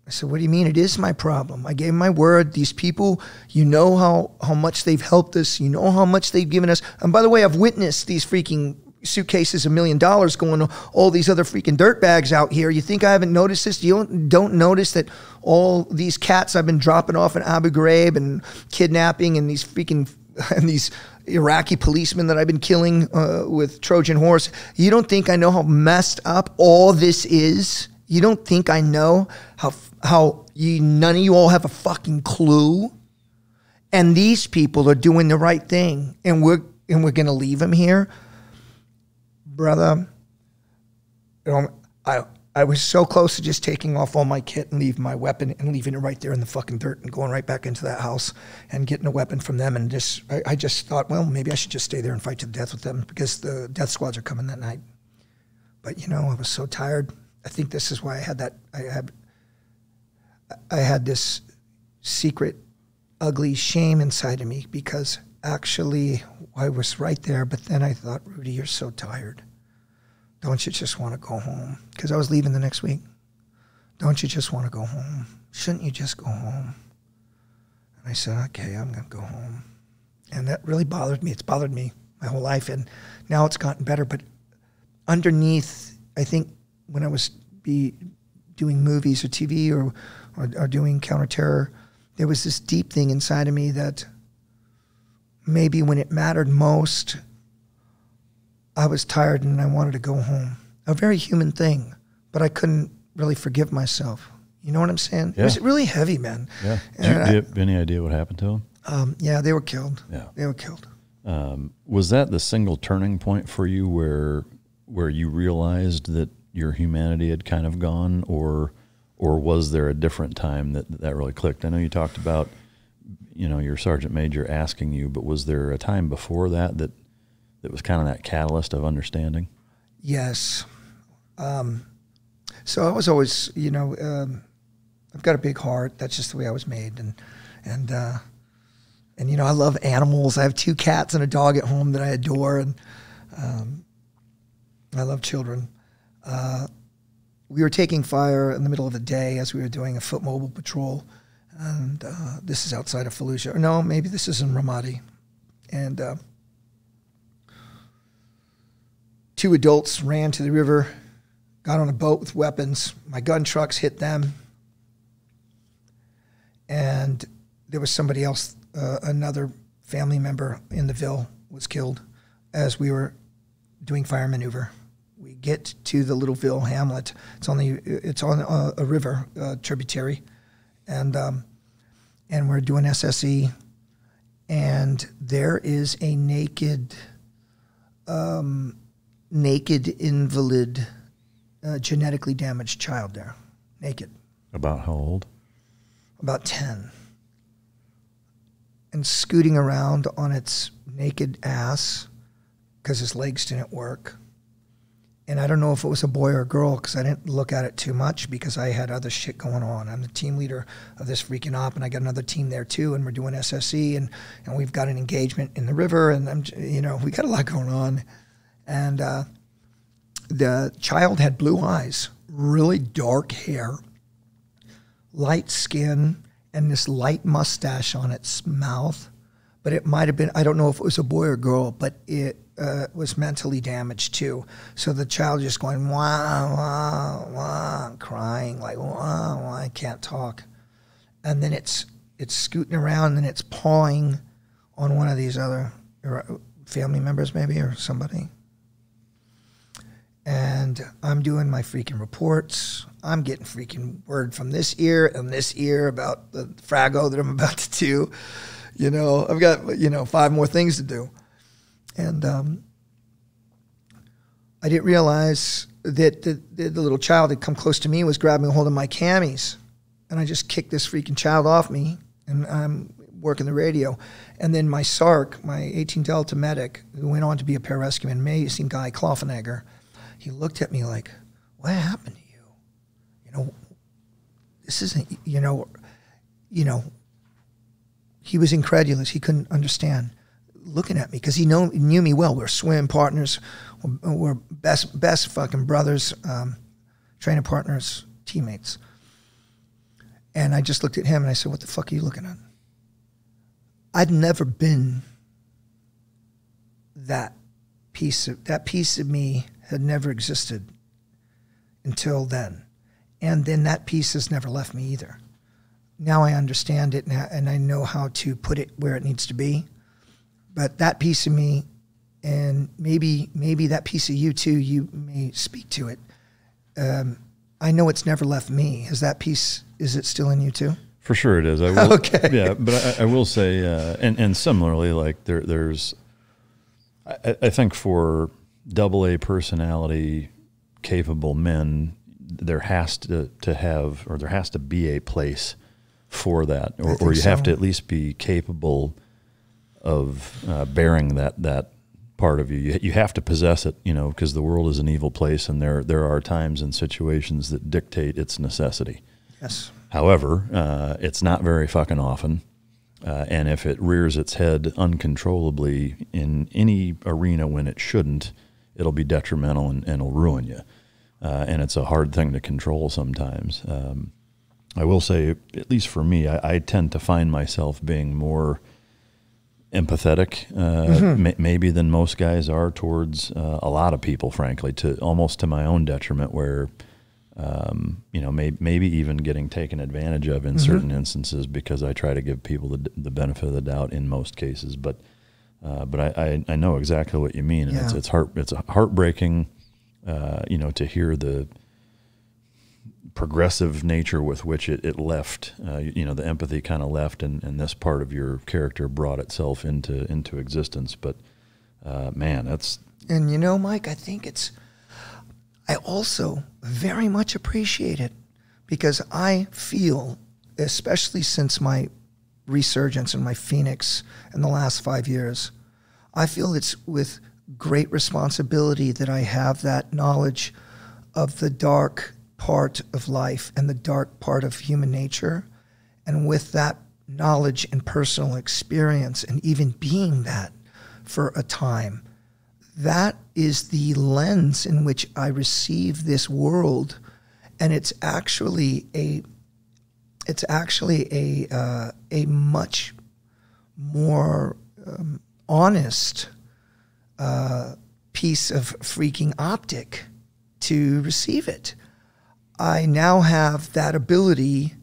I said, What do you mean? It is my problem. I gave my word. These people, you know how, how much they've helped us. You know how much they've given us. And by the way, I've witnessed these freaking suitcases a million dollars going to all these other freaking dirt bags out here. You think I haven't noticed this? You don't, don't notice that all these cats I've been dropping off in Abu Ghraib and kidnapping and these freaking and these Iraqi policemen that I've been killing uh, with Trojan horse. You don't think I know how messed up all this is? You don't think I know how how you none of you all have a fucking clue? And these people are doing the right thing, and we're and we're gonna leave them here brother, I I was so close to just taking off all my kit and leaving my weapon and leaving it right there in the fucking dirt and going right back into that house and getting a weapon from them and just I, I just thought, well, maybe I should just stay there and fight to the death with them because the death squads are coming that night. But you know, I was so tired. I think this is why I had that. I had I had this secret, ugly shame inside of me because actually I was right there, but then I thought, Rudy, you're so tired. Don't you just want to go home? Because I was leaving the next week. Don't you just want to go home? Shouldn't you just go home? And I said, okay, I'm going to go home. And that really bothered me. It's bothered me my whole life. And now it's gotten better. But underneath, I think when I was be doing movies or TV or, or, or doing counterterror, there was this deep thing inside of me that maybe when it mattered most, I was tired and I wanted to go home. A very human thing, but I couldn't really forgive myself. You know what I'm saying? Yeah. It was really heavy, man. Yeah. Do you, have any idea what happened to them? Um, yeah, they were killed. Yeah. They were killed. Um, was that the single turning point for you where where you realized that your humanity had kind of gone, or or was there a different time that that really clicked? I know you talked about you know your sergeant major asking you, but was there a time before that that that was kind of that catalyst of understanding? Yes. Um, so I was always, you know, um, I've got a big heart. That's just the way I was made, and and uh, and you know, I love animals. I have two cats and a dog at home that I adore, and um, I love children. Uh, we were taking fire in the middle of the day as we were doing a foot mobile patrol, and uh, this is outside of Fallujah. Or no, maybe this is in Ramadi, and uh, two adults ran to the river, got on a boat with weapons. My gun trucks hit them, and there was somebody else uh, another family member in the Ville was killed as we were doing fire maneuver. We get to the little Ville hamlet. It's on the it's on a, a river uh, tributary, and um, and we're doing SSE, and there is a naked, um, naked invalid, uh, genetically damaged child there, naked. About how old? About ten and scooting around on its naked ass because his legs didn't work. And I don't know if it was a boy or a girl because I didn't look at it too much because I had other shit going on. I'm the team leader of this freaking op, and I got another team there too, and we're doing SSE, and, and we've got an engagement in the river, and I'm, you know, we got a lot going on. And uh, the child had blue eyes, really dark hair, light skin, and this light mustache on its mouth. But it might have been, I don't know if it was a boy or girl, but it uh, was mentally damaged too. So the child just going, wah, wah, wah, crying, like, wah, wah, I can't talk. And then it's, it's scooting around and it's pawing on one of these other uh, family members, maybe, or somebody and I'm doing my freaking reports. I'm getting freaking word from this ear and this ear about the frago that I'm about to do. You know, I've got you know five more things to do, and um, I didn't realize that the, the, little child that come close to me was grabbing a hold of my camis, and I just kicked this freaking child off me, and I'm working the radio, and then my SARC, my 18 Delta medic, who went on to be a pararescueman, amazing guy, Kloffenegger he looked at me like, "What happened to you? You know, this isn't. You know, you know." He was incredulous. He couldn't understand looking at me because he know, knew me well. We're swim partners. We're, we're best best fucking brothers, um, training partners, teammates. And I just looked at him and I said, "What the fuck are you looking at?" I'd never been that piece of that piece of me had never existed until then. And then that piece has never left me either. Now I understand it and I know how to put it where it needs to be. But that piece of me, and maybe maybe that piece of you too, you may speak to it. Um, I know it's never left me. Is that piece? Is it still in you too? For sure, it is. I will, okay. Yeah, but I, I will say, uh, and and similarly, like there, there's, I, I think for double A personality capable men, there has to, to have, or there has to be a place for that, or, or you so. have to at least be capable of uh, bearing that, that part of you. you. You have to possess it, you know, because the world is an evil place, and there there are times and situations that dictate its necessity. Yes. However, uh, it's not very fucking often, uh, and if it rears its head uncontrollably in any arena when it shouldn't, it'll be detrimental and, and it'll ruin you. Uh, and it's a hard thing to control sometimes. Um, I will say, at least for me, I, I, tend to find myself being more empathetic, uh, mm-hmm. m- maybe than most guys are towards uh, a lot of people. Frankly, to almost to my own detriment, where um, you know, may, maybe even getting taken advantage of in mm-hmm. certain instances because I try to give people the, the benefit of the doubt in most cases, but uh, but I, I, I, know exactly what you mean, and yeah. it's it's heart it's heartbreaking, uh, you know, to hear the progressive nature with which it, it left. Uh, you know, the empathy kind of left, and, and this part of your character brought itself into into existence. But uh, man, that's and you know, Mike, I think it's. I also very much appreciate it because I feel, especially since my resurgence and my phoenix in the last five years, I feel it's with great responsibility that I have that knowledge of the dark part of life and the dark part of human nature. And with that knowledge and personal experience, and even being that for a time, that is the lens in which I receive this world. And it's actually a it's actually a uh, a much more um, honest uh, piece of freaking optic to receive it. I now have that ability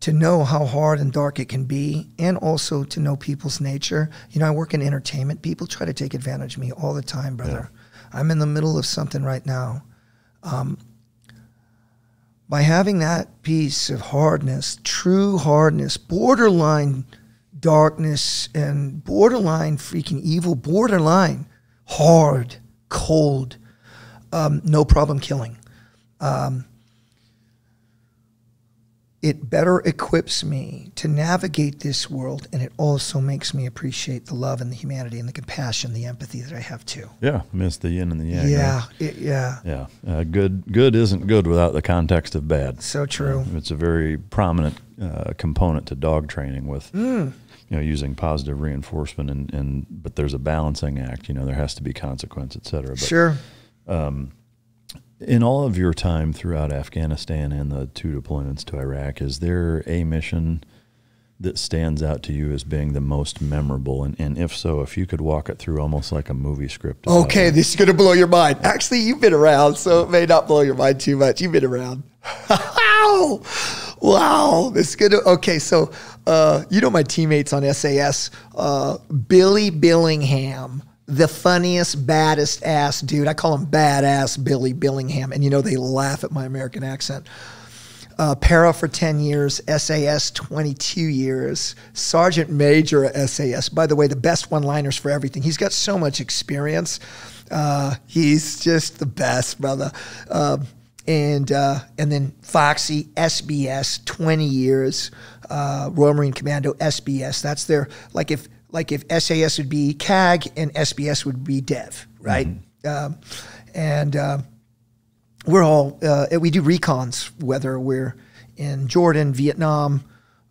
to know how hard and dark it can be and also to know people's nature. You know, I work in entertainment. People try to take advantage of me all the time, brother. Yeah. I'm in the middle of something right now. Um, by having that piece of hardness, true hardness, borderline darkness, and borderline freaking evil, borderline hard, cold, um, no problem killing. Um, it better equips me to navigate this world and it also makes me appreciate the love and the humanity and the compassion the empathy that i have too. Yeah miss the yin and the yang yeah right? it, yeah. Yeah uh, good good isn't good without the context of bad. So true. Uh, it's a very prominent uh, component to dog training with mm. you know using positive reinforcement and, and but there's a balancing act you know there has to be consequence et cetera but, sure. um, in all of your time throughout Afghanistan and the two deployments to Iraq, is there a mission that stands out to you as being the most memorable? And, and if so, if you could walk it through almost like a movie script. Okay, this is going to blow your mind. Actually, you've been around, so it may not blow your mind too much. You've been around. wow. Wow. This is going to, okay, so uh, you know my teammates on SAS, uh, Billy Billingham the funniest, baddest ass dude. I call him badass Billy Billingham. And you know, they laugh at my American accent. Uh, para for 10 years, SAS 22 years, Sergeant Major at SAS. By the way, the best one liners for everything. He's got so much experience. Uh, he's just the best, brother. Uh, and and then Foxy SBS 20 years, uh, Royal Marine Commando SBS. That's their like if like if SAS would be CAG and SBS would be Dev, right? Mm-hmm. Um, and uh, we're all uh, we do recons whether we're in Jordan, Vietnam,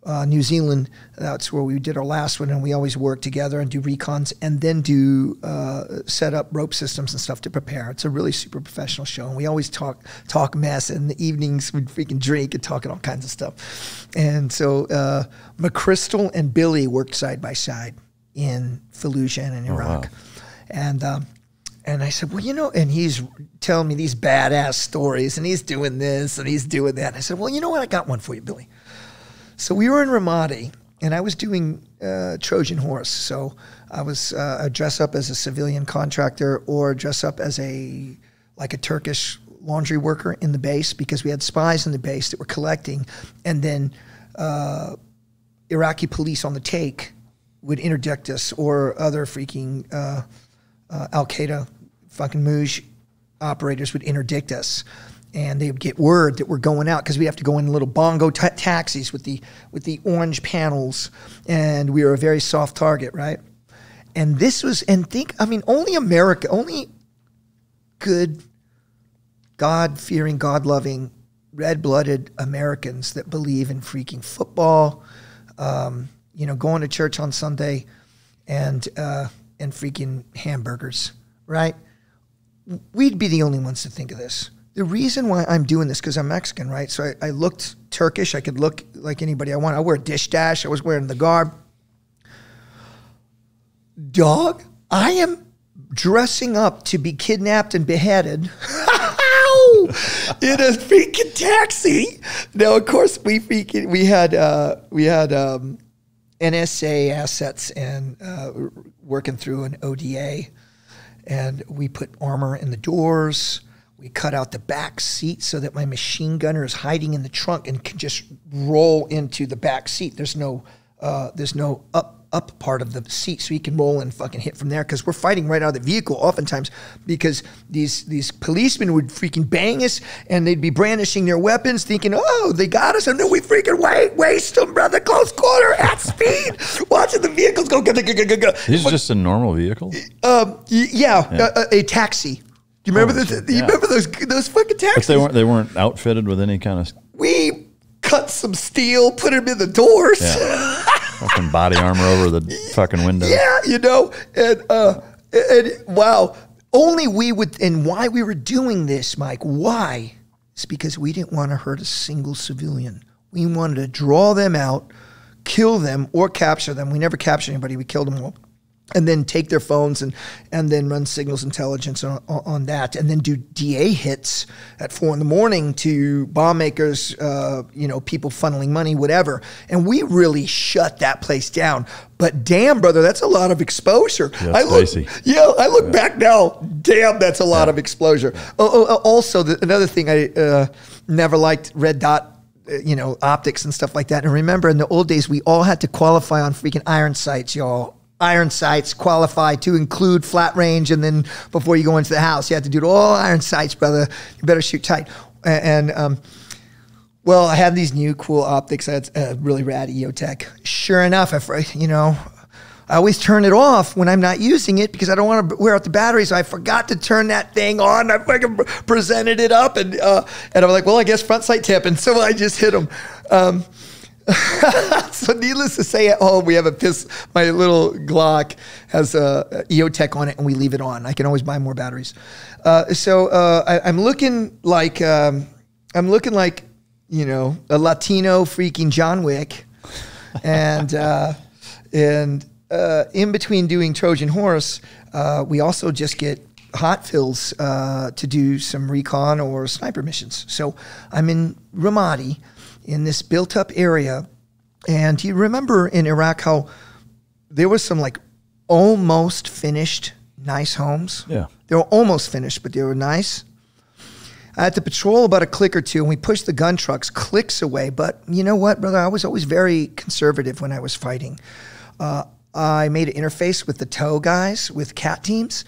uh, New Zealand. That's where we did our last one, and we always work together and do recons, and then do uh, set up rope systems and stuff to prepare. It's a really super professional show, and we always talk talk mess. In the evenings, we freaking drink and talking all kinds of stuff. And so uh, McChrystal and Billy worked side by side in Fallujah and in Iraq. Oh, wow. And um, and I said, well, you know, and he's telling me these badass stories, and he's doing this and he's doing that. And I said, well, you know what? I got one for you, Billy. So we were in Ramadi, and I was doing uh, Trojan horse. So I was uh, dress up as a civilian contractor or dress up as a like a Turkish laundry worker in the base because we had spies in the base that were collecting, and then uh, Iraqi police on the take would interdict us or other freaking uh, uh, Al Qaeda fucking Moj operators would interdict us. And they would get word that we're going out because we have to go in little bongo taxis with the with the orange panels, and we are a very soft target, right? And this was, and think, I mean, only America, only good, God fearing, God loving, red blooded Americans that believe in freaking football, um, you know, going to church on Sunday and uh, and freaking hamburgers, right? We'd be the only ones to think of this. The reason why I'm doing this because I'm Mexican, right? So I, I, looked Turkish. I could look like anybody I want. I wear a dish dash. I was wearing the garb. Dog, I am dressing up to be kidnapped and beheaded. in a freaking taxi. Now, of course, we freaking we had uh, we had um, NSA assets and uh, working through an ODA. And we put armor in the doors. We cut out the back seat so that my machine gunner is hiding in the trunk and can just roll into the back seat. There's no, uh, there's no up up part of the seat, so he can roll and fucking hit from there. Because we're fighting right out of the vehicle oftentimes because these these policemen would freaking bang us and they'd be brandishing their weapons, thinking, "Oh, they got us," and then we freaking wait, waste them, brother, close quarter at speed, watching the vehicles go. go, go, go, go. This is just a normal vehicle. Um, yeah, A, taxi. Do you remember the, You yeah. remember those those fucking But taxis? they weren't they weren't outfitted with any kind of we cut some steel, put them in the doors. Yeah. fucking body armor over the fucking window. Yeah, you know, and uh, and wow, only we would, and why we were doing this, Mike? Why? It's because we didn't want to hurt a single civilian. We wanted to draw them out, kill them, or capture them. We never captured anybody. We killed them all. And then take their phones and, and then run signals intelligence on, on, that, and then do DA hits at four in the morning to bomb makers, uh, you know, people funneling money, whatever. And we really shut that place down. But damn, brother, that's a lot of exposure. Yeah, I look, spicy. yeah, I look back now. Damn, that's a lot of exposure. Oh, oh, oh, also, the, another thing I uh, never liked red dot. uh, You know, optics and stuff like that. And remember, in the old days, we all had to qualify on freaking iron sights, y'all. Iron sights qualify to include flat range, and then before you go into the house, you have to do it all iron sights, brother. You better shoot tight. And um, well, I had these new cool optics. That's a really rad EOTech. Sure enough, if you know, I always turn it off when I'm not using it because I don't want to wear out the battery. So I forgot to turn that thing on. I fucking presented it up, and uh, and I'm like, well, I guess front sight tip, and so I just hit them. Um, so needless to say, at home we have a piss. My little Glock has a EOTech on it, and we leave it on. I can always buy more batteries. Uh, so uh, I, I'm looking like um, I'm looking like you know a Latino freaking John Wick, and uh, and uh, in between doing Trojan Horse, uh, we also just get hot fills uh, to do some recon or sniper missions. So I'm in Ramadi in this built up area. And you remember in Iraq how there was some like almost finished nice homes? Yeah. They were almost finished, but they were nice. I had to patrol about a click or two, and we pushed the gun trucks clicks away. But you know what, brother? I was always very conservative when I was fighting. Uh, I made an interface with the tow guys, with cat teams.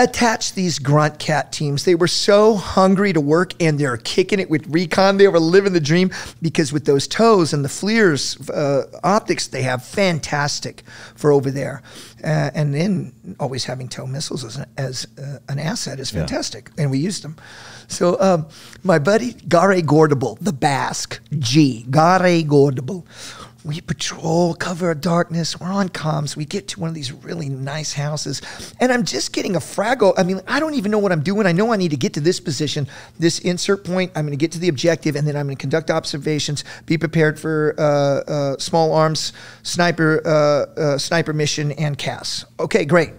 Attached these grunt cat teams. They were so hungry to work and they're kicking it with recon. They were living the dream because with those tows and the FLIRs uh, optics they have, fantastic for over there. Uh, and then always having tow missiles as, an, as uh, an asset is fantastic. And we used them. So um, my buddy Gare Gordable, the Basque, G, Gare Gordable. We patrol, cover of darkness. We're on comms. We get to one of these really nice houses, and I'm just getting a fraggle. I mean, I don't even know what I'm doing. I know I need to get to this position, this insert point. I'm going to get to the objective, and then I'm going to conduct observations. Be prepared for uh, uh, small arms, sniper, uh, uh, sniper mission, and CAS. Okay, great.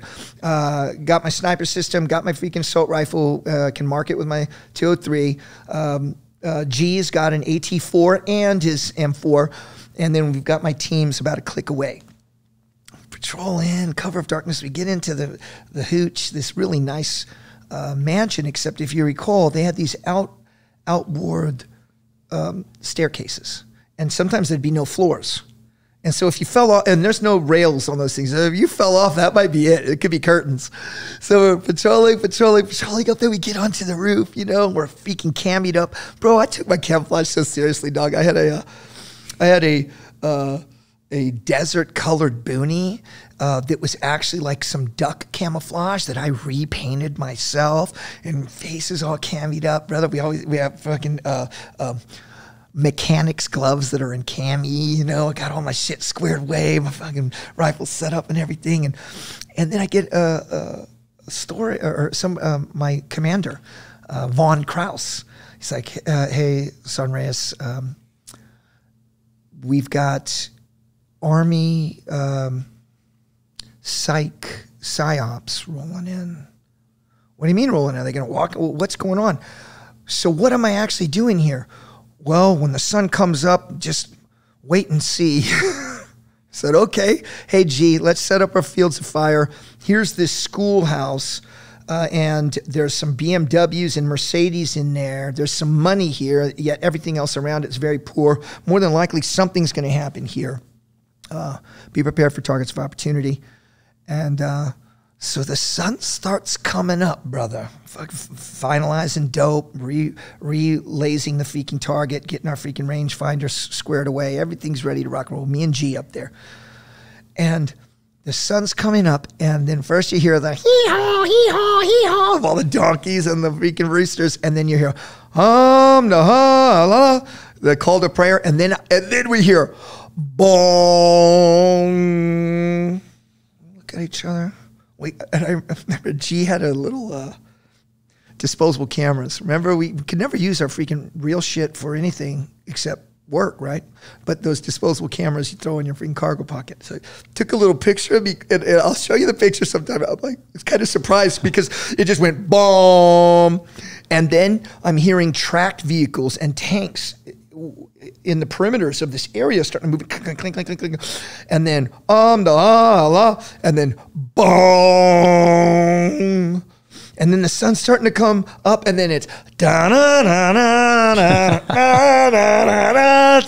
Uh, got my sniper system. Got my freaking assault rifle. Uh, can mark it with my 203. Um, uh, G's got an AT4 and his M4. And then we've got my teams about a click away. Patrol in, cover of darkness. We get into the, the hooch, this really nice uh, mansion, except if you recall, they had these out outboard um, staircases. And sometimes there'd be no floors. And so if you fell off, and there's no rails on those things. If you fell off, that might be it. It could be curtains. So we're patrolling, patrolling, patrolling up there. We get onto the roof, you know, and we're freaking camied up. Bro, I took my camouflage so seriously, dog. I had a, uh, I had a, uh, a desert colored boonie uh, that was actually like some duck camouflage that I repainted myself and faces all camied up, brother. We always, we have fucking, uh, um, mechanics gloves that are in cami, you know, I got all my shit squared away, my fucking rifle set up and everything. And, and then I get a, a story or, some, um, my commander, uh, Von Kraus. He's like, uh, hey, Son um, we've got army, um, psych, psyops rolling in. What do you mean rolling in? Are they going to walk? What's going on? So what am I actually doing here? Well, when the sun comes up, just wait and see. Said, okay, hey, G, let's set up our fields of fire. Here's this schoolhouse. Uh, and there's some BMWs and Mercedes in there. There's some money here, yet everything else around it's very poor. More than likely, something's going to happen here. Uh, be prepared for targets of opportunity. And uh, so the sun starts coming up, brother. F- finalizing dope, re relazing the freaking target, getting our freaking rangefinder squared away. Everything's ready to rock and roll. Me and G up there. And the sun's coming up, and then first you hear the hee haw, hee haw, hee haw of all the donkeys and the freaking roosters, and then you hear hum the ha la the call to prayer, and then and then we hear bong. Look at each other. We and I remember G had a little uh, disposable cameras. Remember, we could never use our freaking real shit for anything except work, right? But those disposable cameras you throw in your freaking cargo pocket. So I took a little picture of me, and, and I'll show you the picture sometime. I'm like, it's kind of surprised because it just went boom. And then I'm hearing tracked vehicles and tanks in the perimeters of this area starting to move, and then um la la, and then boom and then the sun's starting to come up, and then it's da na na na na na na na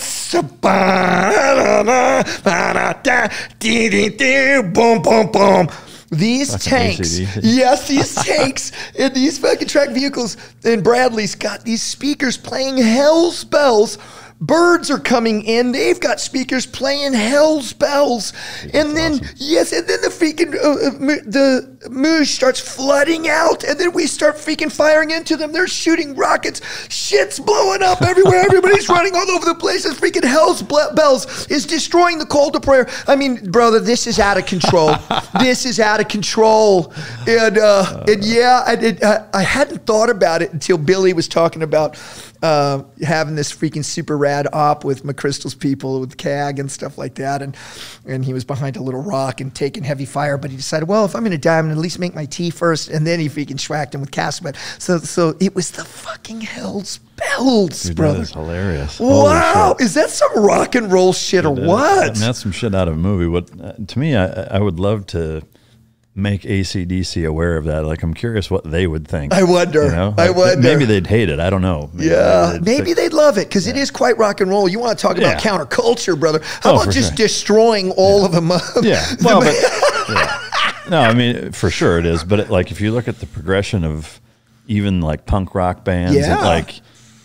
boom boom boom. These That's tanks, amazing. yes, these tanks and these fucking track vehicles and Bradley's got these speakers playing hell's bells Birds are coming in. They've got speakers playing hell's bells. That's and then, awesome. yes, and then the freaking, uh, uh the moosh starts flooding out. And then we start freaking firing into them. They're shooting rockets. Shit's blowing up everywhere. Everybody's running all over the place. This freaking hell's bells is destroying the call to prayer. I mean, brother, this is out of control. this is out of control. And, uh, and yeah, I, it, I, I hadn't thought about it until Billy was talking about uh, having this freaking super rad op with McChrystal's people with CAG and stuff like that. And and he was behind a little rock and taking heavy fire, but he decided, well, if I'm going to die, I'm going to at least make my tea first. And then he freaking schwacked him with Casamut. So so it was the fucking hell's bells, Dude, brother. That is hilarious. Wow, is that some rock and roll shit or what? And that's some shit out of a movie. What uh, to me, I, I would love to make AC/DC aware of that. Like, I'm curious what they would think. I wonder. You know? like, I wonder. Maybe they'd hate it. I don't know. Maybe yeah, they'd maybe they'd love it because yeah. it is quite rock and roll. You want to talk about yeah. counterculture, brother? How oh, about just sure. destroying all yeah. of them? yeah. Well, but. No, I mean for sure it is. But it, like, if you look at the progression of even like punk rock bands, yeah. Like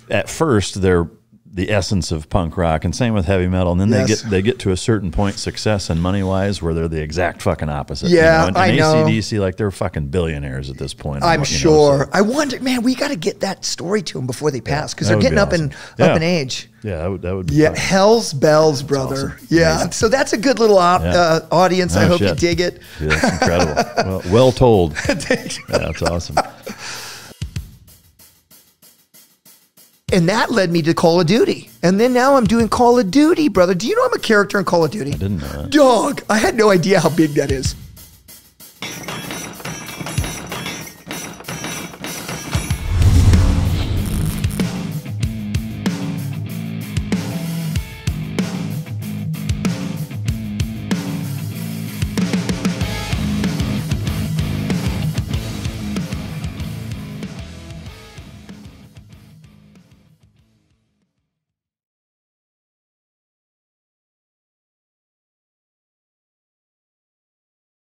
at first they're the essence of punk rock, and same with heavy metal. And then yes. they get they get to a certain point, success and money wise, where they're the exact fucking opposite. Yeah, you know? and, and I know. AC/DC, like they're fucking billionaires at this point. I'm sure. Know, so. I wonder, man, we got to get that story to them before they pass because yeah, they're getting be awesome. up in yeah. up in age. Yeah, that would, that would yeah, hell's bells, brother. Awesome. Yeah, Amazing. so that's a good little op, yeah. uh, audience. Oh, I hope shit. you dig it. Yeah, that's incredible. well, well told. yeah, that's awesome. And that led me to Call of Duty. And then now I'm doing Call of Duty, brother. Do you know I'm a character in Call of Duty? I didn't know that. Dog. I had no idea how big that is.